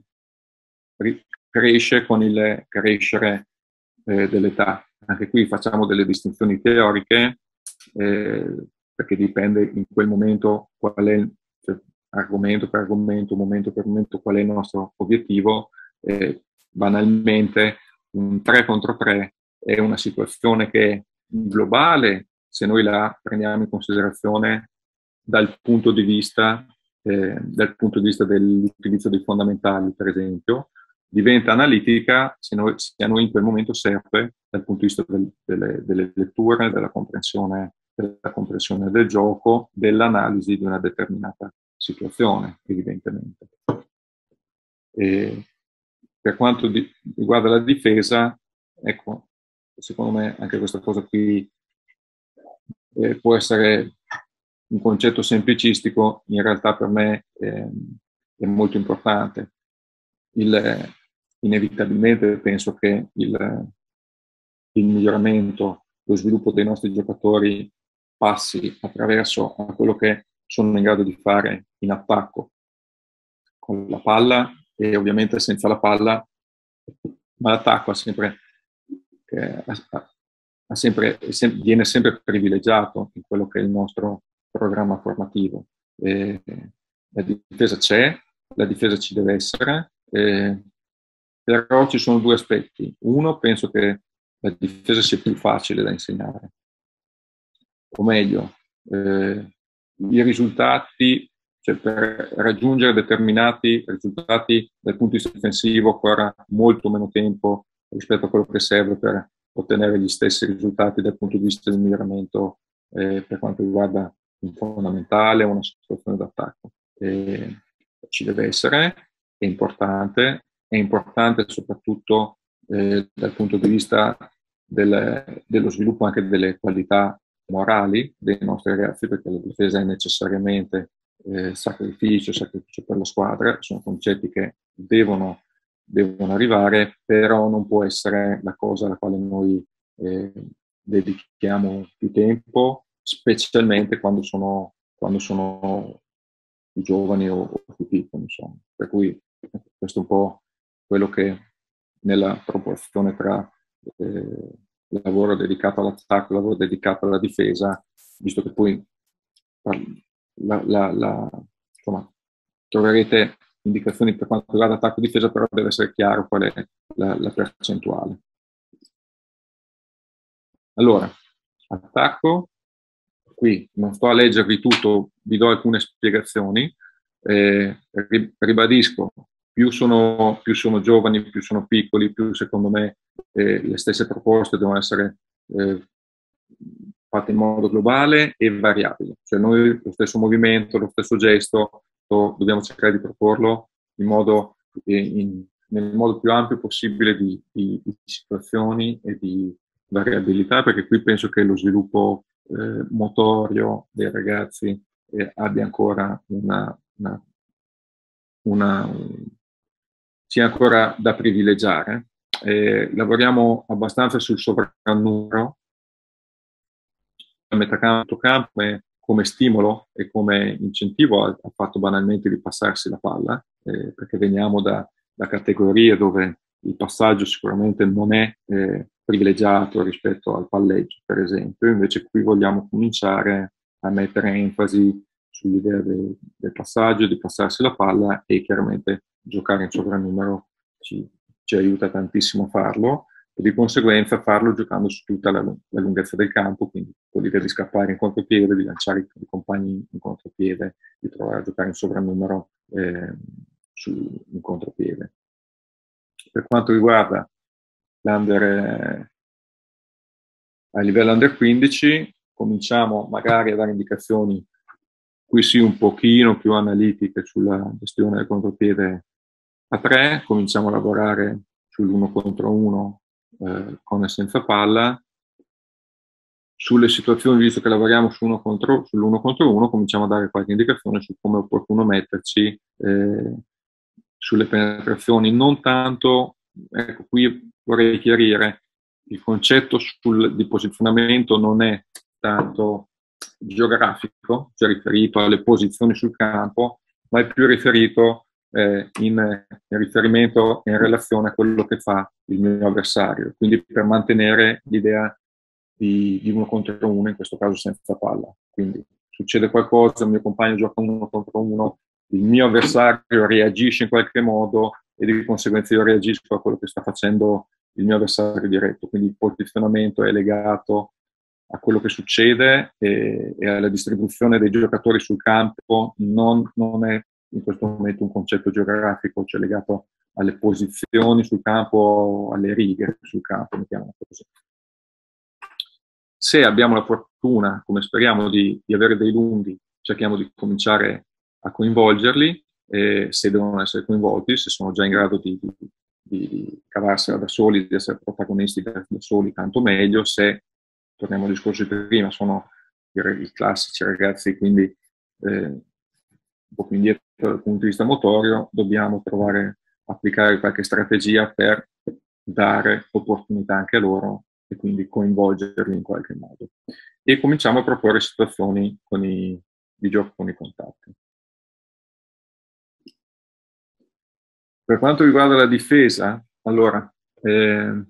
cresce con il crescere eh, dell'età. Anche qui facciamo delle distinzioni teoriche eh, perché dipende in quel momento qual è argomento per argomento, momento per momento, qual è il nostro obiettivo. Eh, banalmente, un 3 contro 3 è una situazione che globale se noi la prendiamo in considerazione dal punto di vista eh, dal punto di vista dell'utilizzo dei fondamentali, per esempio, diventa analitica se, noi, se a noi in quel momento serve dal punto di vista del, delle, delle, letture, della comprensione, della comprensione del gioco, dell'analisi di una determinata situazione, evidentemente. E per quanto riguarda la difesa, ecco, secondo me anche questa cosa qui eh, può essere un concetto semplicistico, in realtà per me eh, è molto importante. Il, inevitabilmente penso che il, il miglioramento, lo sviluppo dei nostri giocatori passi attraverso a quello che sono in grado di fare in attacco con la palla e ovviamente senza la palla, ma l'attacco ha sempre, ha sempre, viene sempre privilegiato in quello che è il nostro programma formativo. E la difesa c'è, la difesa ci deve essere, eh, però ci sono due aspetti. Uno, penso che la difesa sia più facile da insegnare, o meglio, eh, i risultati, cioè per raggiungere determinati risultati dal punto di vista difensivo occorre molto meno tempo rispetto a quello che serve per ottenere gli stessi risultati dal punto di vista del miglioramento eh, per quanto riguarda un fondamentale o una situazione d'attacco. Eh, ci deve essere, è importante, è importante soprattutto eh, dal punto di vista del, dello sviluppo anche delle qualità morali dei nostri ragazzi, perché la difesa è necessariamente eh, sacrificio, sacrificio per la squadra, sono concetti che devono, devono, arrivare, però non può essere la cosa alla quale noi eh, dedichiamo più tempo, specialmente quando sono, quando sono più giovani o, o più piccoli, insomma. Per cui questo è un po' quello che nella proporzione tra eh, lavoro dedicato all'attacco, lavoro dedicato alla difesa, visto che poi la, la, la, insomma, troverete indicazioni per quanto riguarda attacco e difesa, però deve essere chiaro qual è la, la percentuale. Allora, attacco, qui non sto a leggervi tutto, vi do alcune spiegazioni, eh, ribadisco più sono, più sono, giovani, più sono piccoli, più secondo me eh, le stesse proposte devono essere eh, fatte in modo globale e variabile. Cioè noi lo stesso movimento, lo stesso gesto, dobbiamo cercare di proporlo modo, eh, in, nel modo più ampio possibile di, di, di, situazioni e di variabilità, perché qui penso che lo sviluppo eh, motorio dei ragazzi eh, abbia ancora una, una, una sia ancora da privilegiare. Eh, lavoriamo abbastanza sul sovrannumero, a metà campo, campo come, stimolo e come incentivo al, al, fatto banalmente di passarsi la palla, eh, perché veniamo da, da, categorie dove il passaggio sicuramente non è eh, privilegiato rispetto al palleggio, per esempio, invece qui vogliamo cominciare a mettere enfasi sull'idea del, del passaggio, di passarsi la palla e chiaramente giocare in sovrannumero ci, ci aiuta tantissimo a farlo e di conseguenza farlo giocando su tutta la, la lunghezza del campo, quindi dire di scappare in contropiede, di lanciare i, compagni in contropiede, di provare a giocare in sovrannumero eh, su, in contropiede. Per quanto riguarda l'under, eh, a livello under 15, cominciamo magari a dare indicazioni qui sì un pochino più analitiche sulla gestione del contropiede a tre, cominciamo a lavorare sull'uno contro uno eh, con e senza palla. Sulle situazioni, visto che lavoriamo su uno contro, sull'uno contro uno, cominciamo a dare qualche indicazione su come è opportuno metterci eh, sulle penetrazioni. Non tanto, ecco qui vorrei chiarire, il concetto sul, di posizionamento non è tanto geografico, cioè riferito alle posizioni sul campo, ma è più riferito eh, in, in, riferimento in relazione a quello che fa il mio avversario, quindi per mantenere l'idea di, di uno contro uno, in questo caso senza palla. Quindi succede qualcosa, il mio compagno gioca uno contro uno, il mio avversario reagisce in qualche modo e di conseguenza io reagisco a quello che sta facendo il mio avversario diretto. Quindi il posizionamento è legato a quello che succede e, e, alla distribuzione dei giocatori sul campo non, non, è in questo momento un concetto geografico, cioè legato alle posizioni sul campo, alle righe sul campo, mettiamola così. Se abbiamo la fortuna, come speriamo, di, di avere dei lunghi, cerchiamo di cominciare a coinvolgerli, eh, se devono essere coinvolti, se sono già in grado di, di, di cavarsela da soli, di essere protagonisti da, da soli, tanto meglio, se torniamo al discorso di prima, sono i, i classici ragazzi, quindi eh, un po' più indietro dal punto di vista motorio, dobbiamo provare a applicare qualche strategia per dare opportunità anche a loro e quindi coinvolgerli in qualche modo. E cominciamo a proporre situazioni i, di gioco con i contatti. Per quanto riguarda la difesa, allora, eh,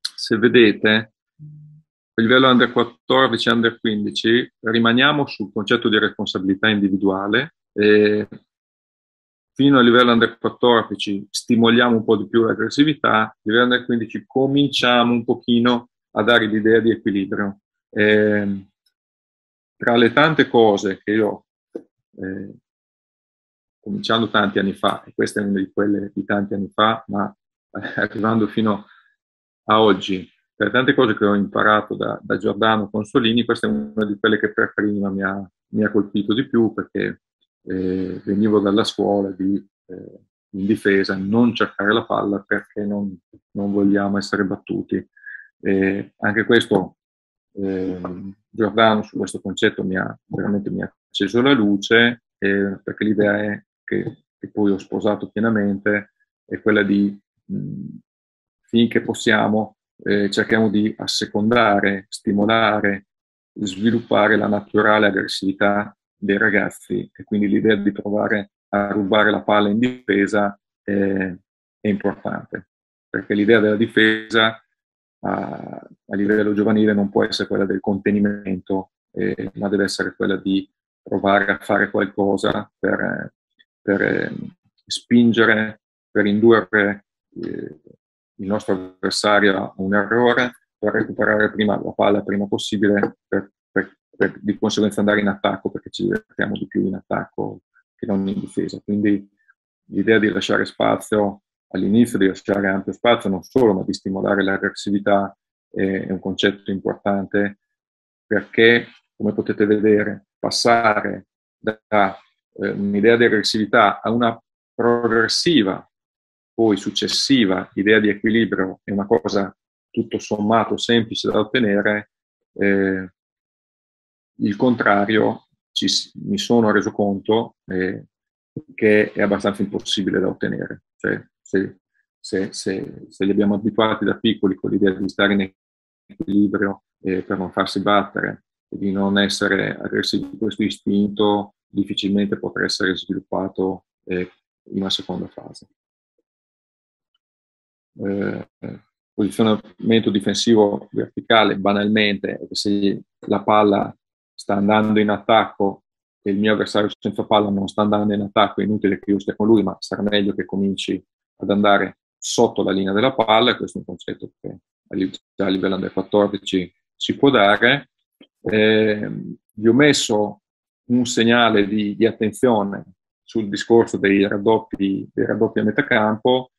se vedete, a livello under 14, under 15, rimaniamo sul concetto di responsabilità individuale. E fino a livello under 14 stimoliamo un po' di più l'aggressività, a livello under 15 cominciamo un pochino a dare l'idea di equilibrio. Eh, tra le tante cose che io, eh, cominciando tanti anni fa, e questa è una di quelle di tanti anni fa, ma arrivando fino a oggi, per tante cose che ho imparato da, da Giordano Consolini, questa è una di quelle che per prima mi ha, mi ha colpito di più perché eh, venivo dalla scuola di, eh, in difesa, non cercare la palla perché non, non vogliamo essere battuti. Eh, anche questo, ehm, Giordano su questo concetto mi ha veramente mi ha acceso la luce perché l'idea è che, che, poi ho sposato pienamente è quella di mh, finché possiamo eh, cerchiamo di assecondare, stimolare, sviluppare la naturale aggressività dei ragazzi e quindi l'idea di provare a rubare la palla in difesa è, è importante, perché l'idea della difesa a, a, livello giovanile non può essere quella del contenimento, eh, ma deve essere quella di provare a fare qualcosa per, per eh, spingere, per indurre eh, il nostro avversario a un errore per recuperare prima la palla prima possibile per, per, di conseguenza andare in attacco perché ci divertiamo di più in attacco che non in difesa. Quindi l'idea di lasciare spazio all'inizio, di lasciare ampio spazio non solo ma di stimolare l'aggressività è, è un concetto importante perché come potete vedere passare da eh, un'idea di aggressività a una progressiva poi successiva idea di equilibrio è una cosa tutto sommato semplice da ottenere, eh, il contrario ci, mi sono reso conto eh, che è abbastanza impossibile da ottenere. Cioè, se, se, se, se, li abbiamo abituati da piccoli con l'idea di stare in equilibrio eh, per non farsi battere e di non essere aggressivi, questo istinto difficilmente potrà essere sviluppato eh, in una seconda fase eh, posizionamento difensivo verticale, banalmente, se la palla sta andando in attacco e il mio avversario senza palla non sta andando in attacco, è inutile che io stia con lui, ma sarà meglio che cominci ad andare sotto la linea della palla, questo è un concetto che a livello under 14 si può dare. Eh, vi ho messo un segnale di, di attenzione sul discorso dei raddoppi, dei raddoppi a metacampo,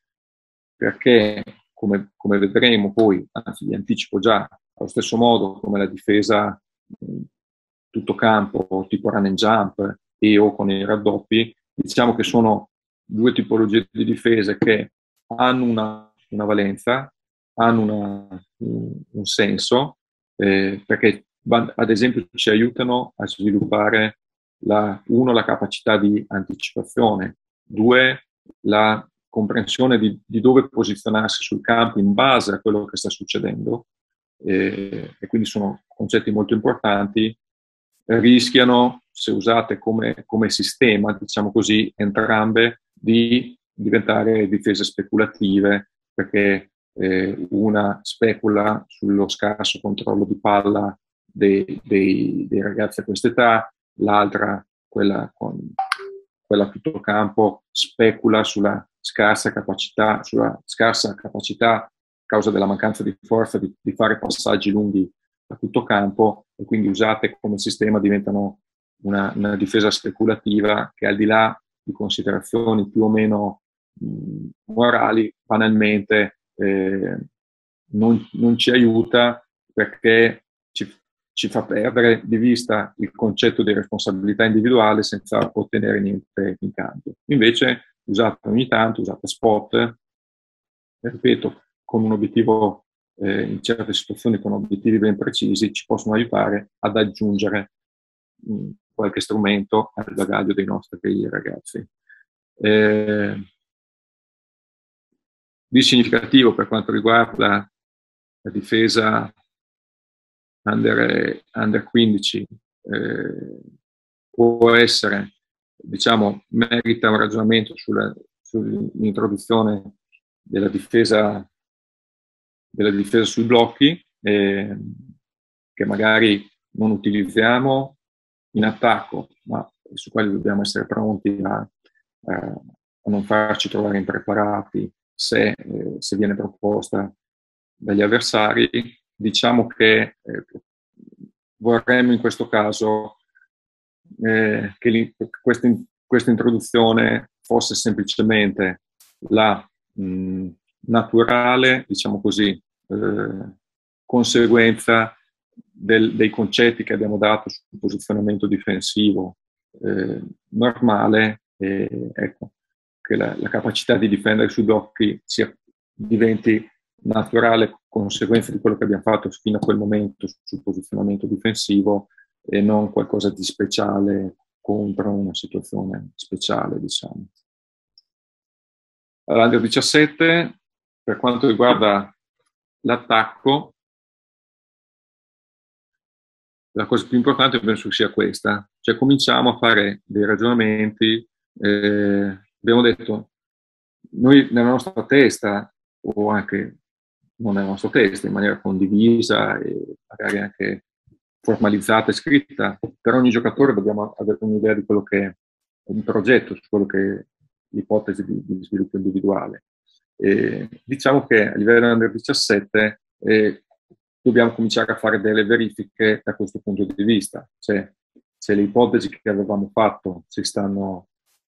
perché come, come, vedremo poi, anzi vi anticipo già, allo stesso modo come la difesa tutto campo, tipo run and jump e o con i raddoppi, diciamo che sono due tipologie di difese che hanno una, una valenza, hanno una, un, senso, eh, perché ad esempio ci aiutano a sviluppare la, uno, la capacità di anticipazione, due, la comprensione di, di, dove posizionarsi sul campo in base a quello che sta succedendo, e, e quindi sono concetti molto importanti, rischiano, se usate come, come sistema, diciamo così, entrambe, di diventare difese speculative, perché eh, una specula sullo scarso controllo di palla dei, dei, dei ragazzi a questa età, l'altra, quella con quella a tutto campo, specula sulla scarsa capacità, sulla scarsa capacità a causa della mancanza di forza di, di fare passaggi lunghi a tutto campo e quindi usate come sistema diventano una, una difesa speculativa che al di là di considerazioni più o meno mh, morali, banalmente eh, non, non, ci aiuta perché ci, ci, fa perdere di vista il concetto di responsabilità individuale senza ottenere niente in cambio. Invece usate ogni tanto, usate spot, ripeto, con un obiettivo, eh, in certe situazioni con obiettivi ben precisi, ci possono aiutare ad aggiungere mh, qualche strumento al bagaglio dei nostri ragazzi. Eh, di significativo per quanto riguarda la difesa under, under 15 eh, può essere, diciamo, merita un ragionamento sulla, sull'introduzione della difesa, della difesa sui blocchi, eh, che magari non utilizziamo in attacco, ma su quali dobbiamo essere pronti a, a, a non farci trovare impreparati se, eh, se, viene proposta dagli avversari. Diciamo che eh, vorremmo in questo caso eh, che questa, questa, introduzione fosse semplicemente la mh, naturale, diciamo così, eh, conseguenza del, dei concetti che abbiamo dato sul posizionamento difensivo eh, normale, eh, ecco, che la, la, capacità di difendere sui blocchi sia, diventi naturale conseguenza di quello che abbiamo fatto fino a quel momento sul posizionamento difensivo e non qualcosa di speciale contro una situazione speciale, diciamo. All'Under 17, per quanto riguarda l'attacco, la cosa più importante penso sia questa, cioè cominciamo a fare dei ragionamenti, eh, abbiamo detto, noi nella nostra testa, o anche non nella nostra testa, in maniera condivisa e magari anche formalizzata e scritta, per ogni giocatore dobbiamo avere un'idea di quello che è un progetto, su quello che è l'ipotesi di, di sviluppo individuale. E diciamo che a livello under 17 eh, dobbiamo cominciare a fare delle verifiche da questo punto di vista, cioè se le ipotesi che avevamo fatto si stanno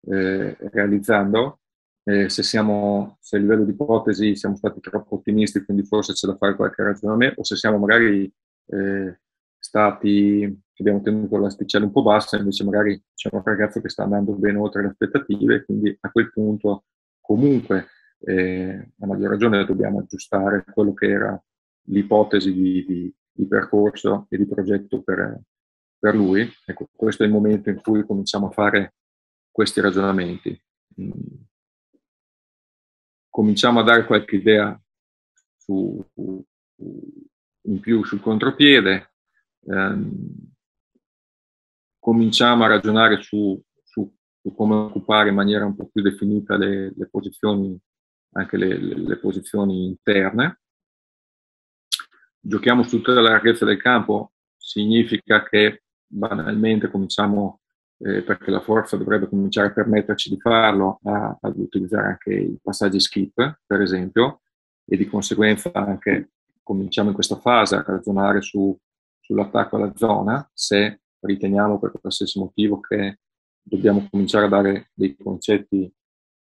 eh, realizzando, eh, se, siamo, se a livello di ipotesi siamo stati troppo ottimisti, quindi forse c'è da fare qualche ragionamento, o se siamo magari eh, stati, abbiamo tenuto l'asticella un po' bassa, invece magari c'è un ragazzo che sta andando ben oltre le aspettative, quindi a quel punto comunque eh, a maggior ragione dobbiamo aggiustare quello che era l'ipotesi di, di, di, percorso e di progetto per, per, lui. Ecco, questo è il momento in cui cominciamo a fare questi ragionamenti. Mm. Cominciamo a dare qualche idea su, in più sul contropiede, ehm, cominciamo a ragionare su, su, su, come occupare in maniera un po' più definita le, le posizioni, anche le, le, le posizioni interne. Giochiamo su tutta la larghezza del campo, significa che banalmente cominciamo, eh, perché la forza dovrebbe cominciare a permetterci di farlo, a, ad utilizzare anche i passaggi skip, per esempio, e di conseguenza anche cominciamo in questa fase a ragionare su, sull'attacco alla zona, se riteniamo per qualsiasi motivo che dobbiamo cominciare a dare dei concetti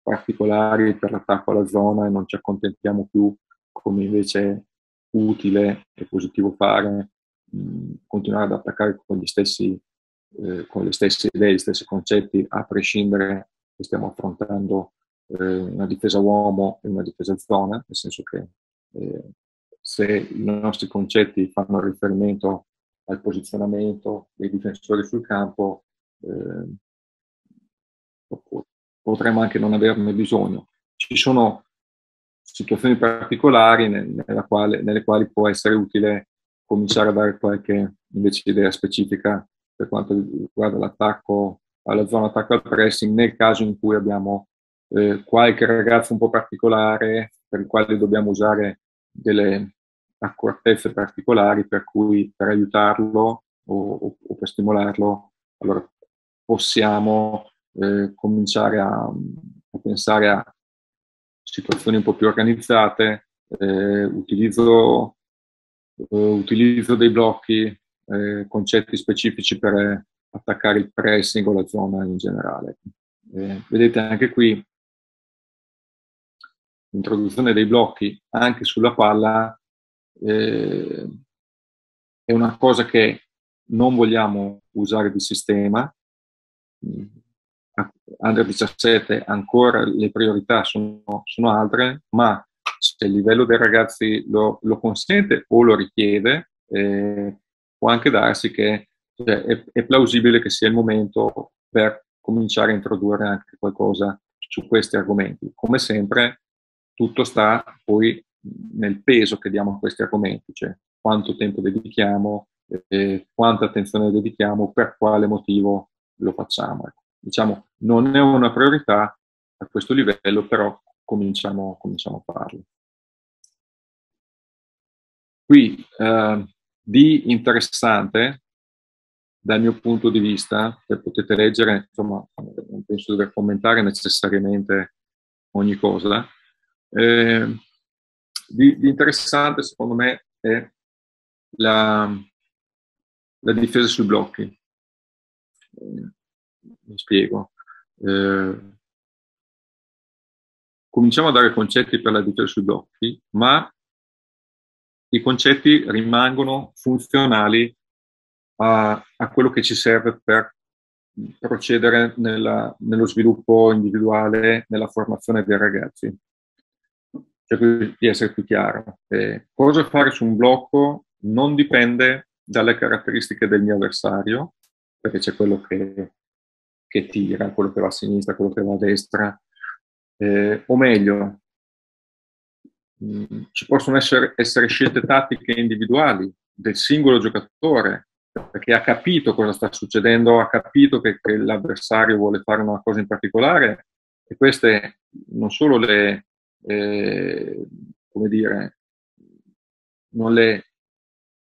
particolari per l'attacco alla zona e non ci accontentiamo più come invece utile e positivo fare, mh, continuare ad attaccare con, gli stessi, eh, con le stesse idee, gli stessi concetti, a prescindere che stiamo affrontando eh, una difesa uomo e una difesa zona, nel senso che eh, se i nostri concetti fanno riferimento al posizionamento dei difensori sul campo, eh, potremmo anche non averne bisogno. Ci sono situazioni particolari quale, nelle quali può essere utile cominciare a dare qualche invece idea specifica per quanto riguarda l'attacco alla zona attacco al pressing nel caso in cui abbiamo eh, qualche ragazzo un po' particolare per il quale dobbiamo usare delle accortezze particolari per cui per aiutarlo o, o, o per stimolarlo allora possiamo eh, cominciare a, a pensare a situazioni un po' più organizzate, eh, utilizzo utilizzo dei blocchi, eh, concetti specifici per attaccare il pressing o la zona in generale. Eh, vedete anche qui l'introduzione dei blocchi anche sulla palla eh, è una cosa che non vogliamo usare di sistema. Under 17 ancora le priorità sono, sono altre, ma se il livello dei ragazzi lo, lo consente o lo richiede, eh, può anche darsi che cioè, è, è, plausibile che sia il momento per cominciare a introdurre anche qualcosa su questi argomenti. Come sempre, tutto sta poi nel peso che diamo a questi argomenti, cioè quanto tempo dedichiamo, eh, quanta attenzione dedichiamo, per quale motivo lo facciamo. Diciamo, non è una priorità a questo livello, però cominciamo, cominciamo a farlo. Qui eh, di interessante, dal mio punto di vista, che potete leggere, insomma, non penso di dover commentare necessariamente ogni cosa, eh, di, di, interessante secondo me è la, la difesa sui blocchi. Mi spiego. Eh, cominciamo a dare concetti per la difesa sui blocchi, ma i concetti rimangono funzionali a, a quello che ci serve per procedere nella, nello sviluppo individuale, nella formazione dei ragazzi. Cerco di essere più chiaro. Eh, cosa fare su un blocco non dipende dalle caratteristiche del mio avversario, perché c'è quello che, che tira, quello che va a sinistra, quello che va a destra, eh, o meglio, mm, ci possono essere, essere, scelte tattiche individuali del singolo giocatore, perché ha capito cosa sta succedendo, ha capito che, che l'avversario vuole fare una cosa in particolare e queste non solo le, eh, come dire, non le,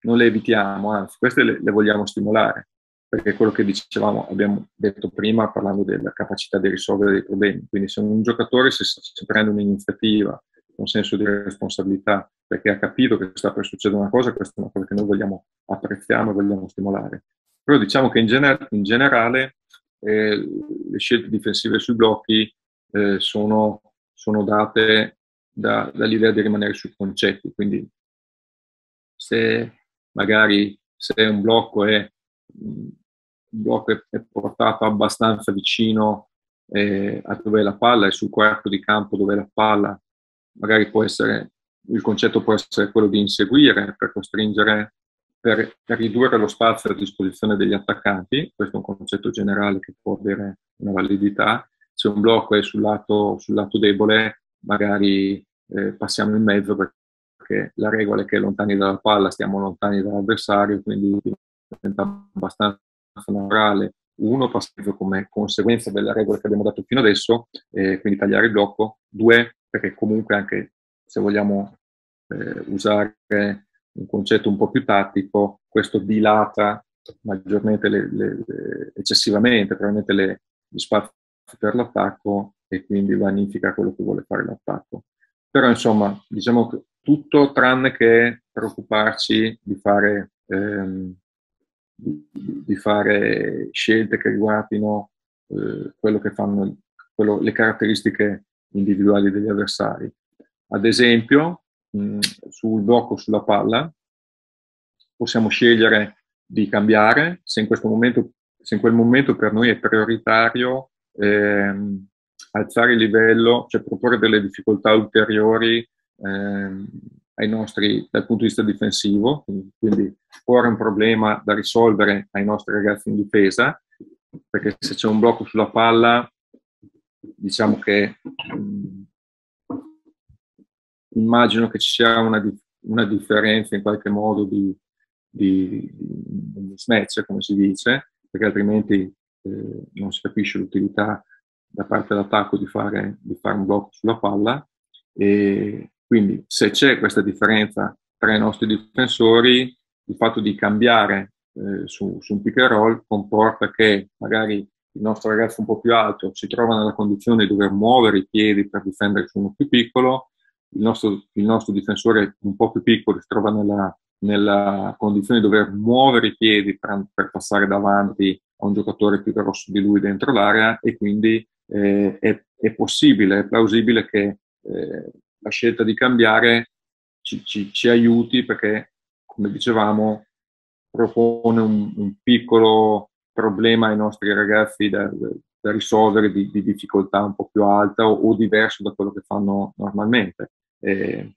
non le evitiamo, anzi, queste le, le, vogliamo stimolare, perché quello che dicevamo, abbiamo detto prima parlando della capacità di risolvere dei problemi. Quindi se un giocatore si, si prende un'iniziativa, un senso di responsabilità, perché ha capito che sta per succedere una cosa, questa è una cosa che noi vogliamo apprezziamo e vogliamo stimolare. Però diciamo che in, gener- in generale eh, le scelte difensive sui blocchi eh, sono, sono, date da, dall'idea di rimanere sui concetti, quindi se magari se un blocco è, un blocco è portato abbastanza vicino eh, a dove è la palla e sul quarto di campo dove è la palla, magari può essere, il concetto può essere quello di inseguire per costringere, per, per ridurre lo spazio a disposizione degli attaccanti, questo è un concetto generale che può avere una validità, se un blocco è sul lato, sul lato debole, magari eh, passiamo in mezzo perché la regola è che lontani dalla palla stiamo lontani dall'avversario, quindi diventa abbastanza naturale. Uno, passivo come conseguenza delle regole che abbiamo dato fino adesso, eh, quindi tagliare il blocco. Due, perché comunque anche se vogliamo eh, usare un concetto un po' più tattico, questo dilata maggiormente, le, le, le, eccessivamente, probabilmente le, gli spazi per l'attacco e quindi vanifica quello che vuole fare l'attacco. Però insomma, diciamo che tutto tranne che preoccuparci di fare, ehm, di, fare scelte che riguardino eh, quello che fanno, quello, le caratteristiche individuali degli avversari. Ad esempio, mh, sul blocco sulla palla, possiamo scegliere di cambiare se in, questo momento, se in quel momento per noi è prioritario ehm, alzare il livello, cioè proporre delle difficoltà ulteriori ehm, ai nostri, dal punto di vista difensivo, quindi porre un problema da risolvere ai nostri ragazzi in difesa, perché se c'è un blocco sulla palla, diciamo che mh, mm, immagino che ci sia una, una, differenza in qualche modo di, di, di mismatch, come si dice, perché altrimenti eh, non si capisce l'utilità da parte dell'attacco di fare, di fare un blocco sulla palla. E quindi se c'è questa differenza tra i nostri difensori, il fatto di cambiare eh, su, su, un pick and roll comporta che magari il nostro ragazzo un po' più alto si trova nella condizione di dover muovere i piedi per difendere su uno più piccolo, il nostro, il nostro difensore un po' più piccolo si trova nella, nella condizione di dover muovere i piedi per, per passare davanti a un giocatore più grosso di lui dentro l'area e quindi eh, è, è, possibile, è plausibile che eh, la scelta di cambiare ci, ci, ci, aiuti perché, come dicevamo, propone un, un piccolo problema ai nostri ragazzi da, da risolvere di, di, difficoltà un po' più alta o, o, diverso da quello che fanno normalmente. Eh,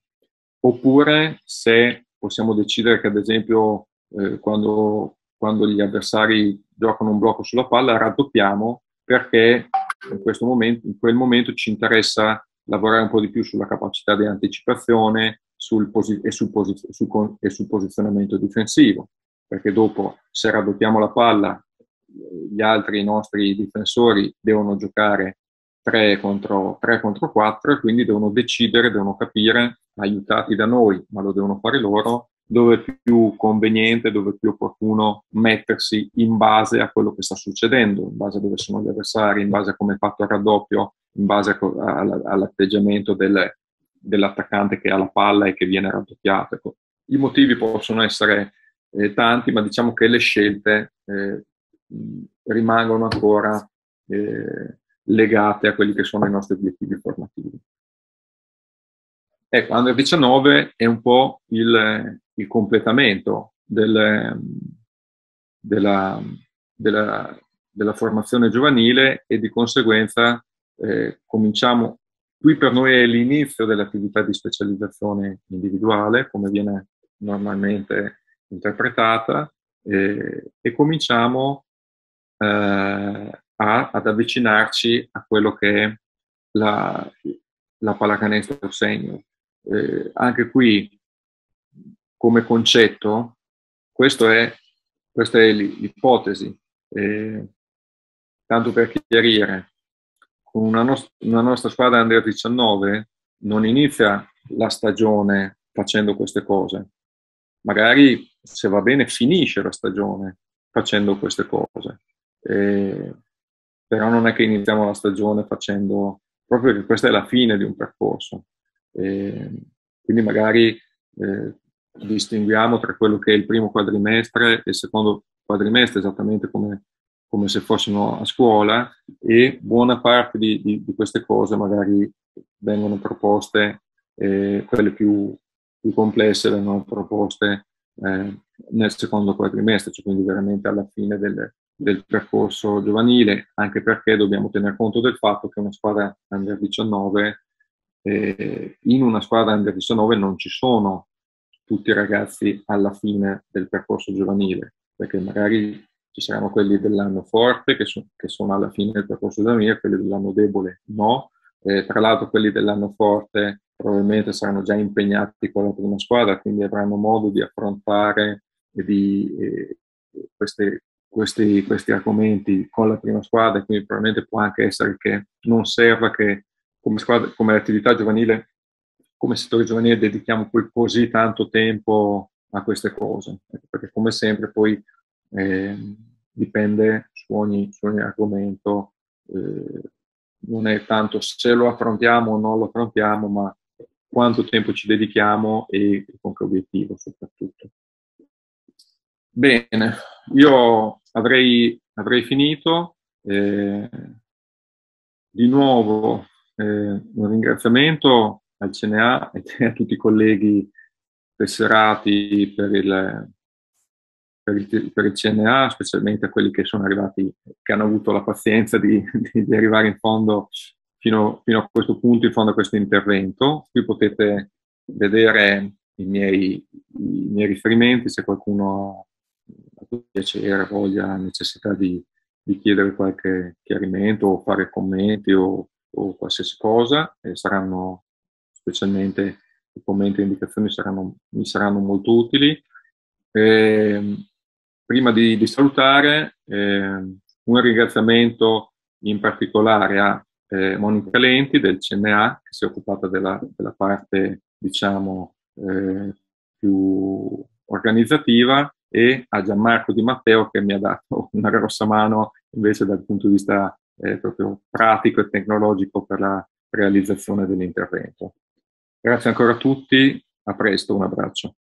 oppure se possiamo decidere che ad esempio eh, quando, quando, gli avversari giocano un blocco sulla palla raddoppiamo perché in, momento, in quel momento ci interessa lavorare un po' di più sulla capacità di anticipazione sul posi- e, sul posi- sul, e sul posizionamento difensivo, perché dopo se raddoppiamo la palla gli altri nostri difensori devono giocare 3 contro, 3 contro 4 e quindi devono decidere, devono capire, aiutati da noi, ma lo devono fare loro, dove è più conveniente, dove è più opportuno mettersi in base a quello che sta succedendo, in base a dove sono gli avversari, in base a come è fatto il raddoppio, in base a, a, all'atteggiamento del, dell'attaccante che ha la palla e che viene raddoppiato. Ecco. I motivi possono essere eh, tanti, ma diciamo che le scelte eh, rimangono ancora eh, legate a quelli che sono i nostri obiettivi formativi. Ecco, Under 19 è un po' il, il completamento del, della, della, della, formazione giovanile e di conseguenza eh, cominciamo, qui per noi è l'inizio dell'attività di specializzazione individuale, come viene normalmente interpretata, eh, e cominciamo eh, a, ad avvicinarci a quello che è la, la pallacanestro senior. Eh, anche qui, come concetto, è, questa è l'ipotesi. Eh, tanto per chiarire, una, nost- una nostra squadra under 19 non inizia la stagione facendo queste cose. Magari, se va bene, finisce la stagione facendo queste cose. Eh, però non è che iniziamo la stagione facendo, proprio perché questa è la fine di un percorso. Eh, quindi magari eh, distinguiamo tra quello che è il primo quadrimestre e il secondo quadrimestre, esattamente come, come se fossimo a scuola, e buona parte di, di, di queste cose magari vengono proposte, eh, quelle più, più complesse vengono proposte eh, nel secondo quadrimestre, cioè quindi veramente alla fine del, del percorso giovanile, anche perché dobbiamo tener conto del fatto che una squadra under 19, eh, in una squadra under 19 non ci sono tutti i ragazzi alla fine del percorso giovanile, perché magari ci saranno quelli dell'anno forte che, so, che sono alla fine del percorso giovanile, e quelli dell'anno debole no. Eh, tra l'altro quelli dell'anno forte probabilmente saranno già impegnati con la prima squadra, quindi avranno modo di affrontare di, eh, queste, questi, questi, argomenti con la prima squadra, quindi probabilmente può anche essere che non serva che come, squadra, come attività giovanile, come settore giovanile, dedichiamo poi così tanto tempo a queste cose, ecco, perché come sempre poi eh, dipende su ogni, su ogni argomento, eh, non è tanto se lo affrontiamo o non lo affrontiamo, ma quanto tempo ci dedichiamo e con che obiettivo soprattutto. Bene, io avrei, avrei finito. Eh, di nuovo eh, un ringraziamento al CNA e a tutti i colleghi tesserati per il, per il, per il, CNA, specialmente a quelli che sono arrivati, che hanno avuto la pazienza di, di, di arrivare in fondo fino, fino, a questo punto, in fondo a questo intervento. Qui potete vedere i miei, i miei riferimenti se qualcuno piacere, voglia, necessità di, di, chiedere qualche chiarimento o fare commenti o, o qualsiasi cosa, e saranno specialmente i commenti e indicazioni saranno, mi saranno molto utili. Eh, prima di, di salutare, eh, un ringraziamento in particolare a eh, Monica Lenti del CNA, che si è occupata della, della parte, diciamo, eh, più organizzativa, e a Gianmarco Di Matteo che mi ha dato una grossa mano invece dal punto di vista eh, proprio pratico e tecnologico per la realizzazione dell'intervento. Grazie ancora a tutti, a presto, un abbraccio.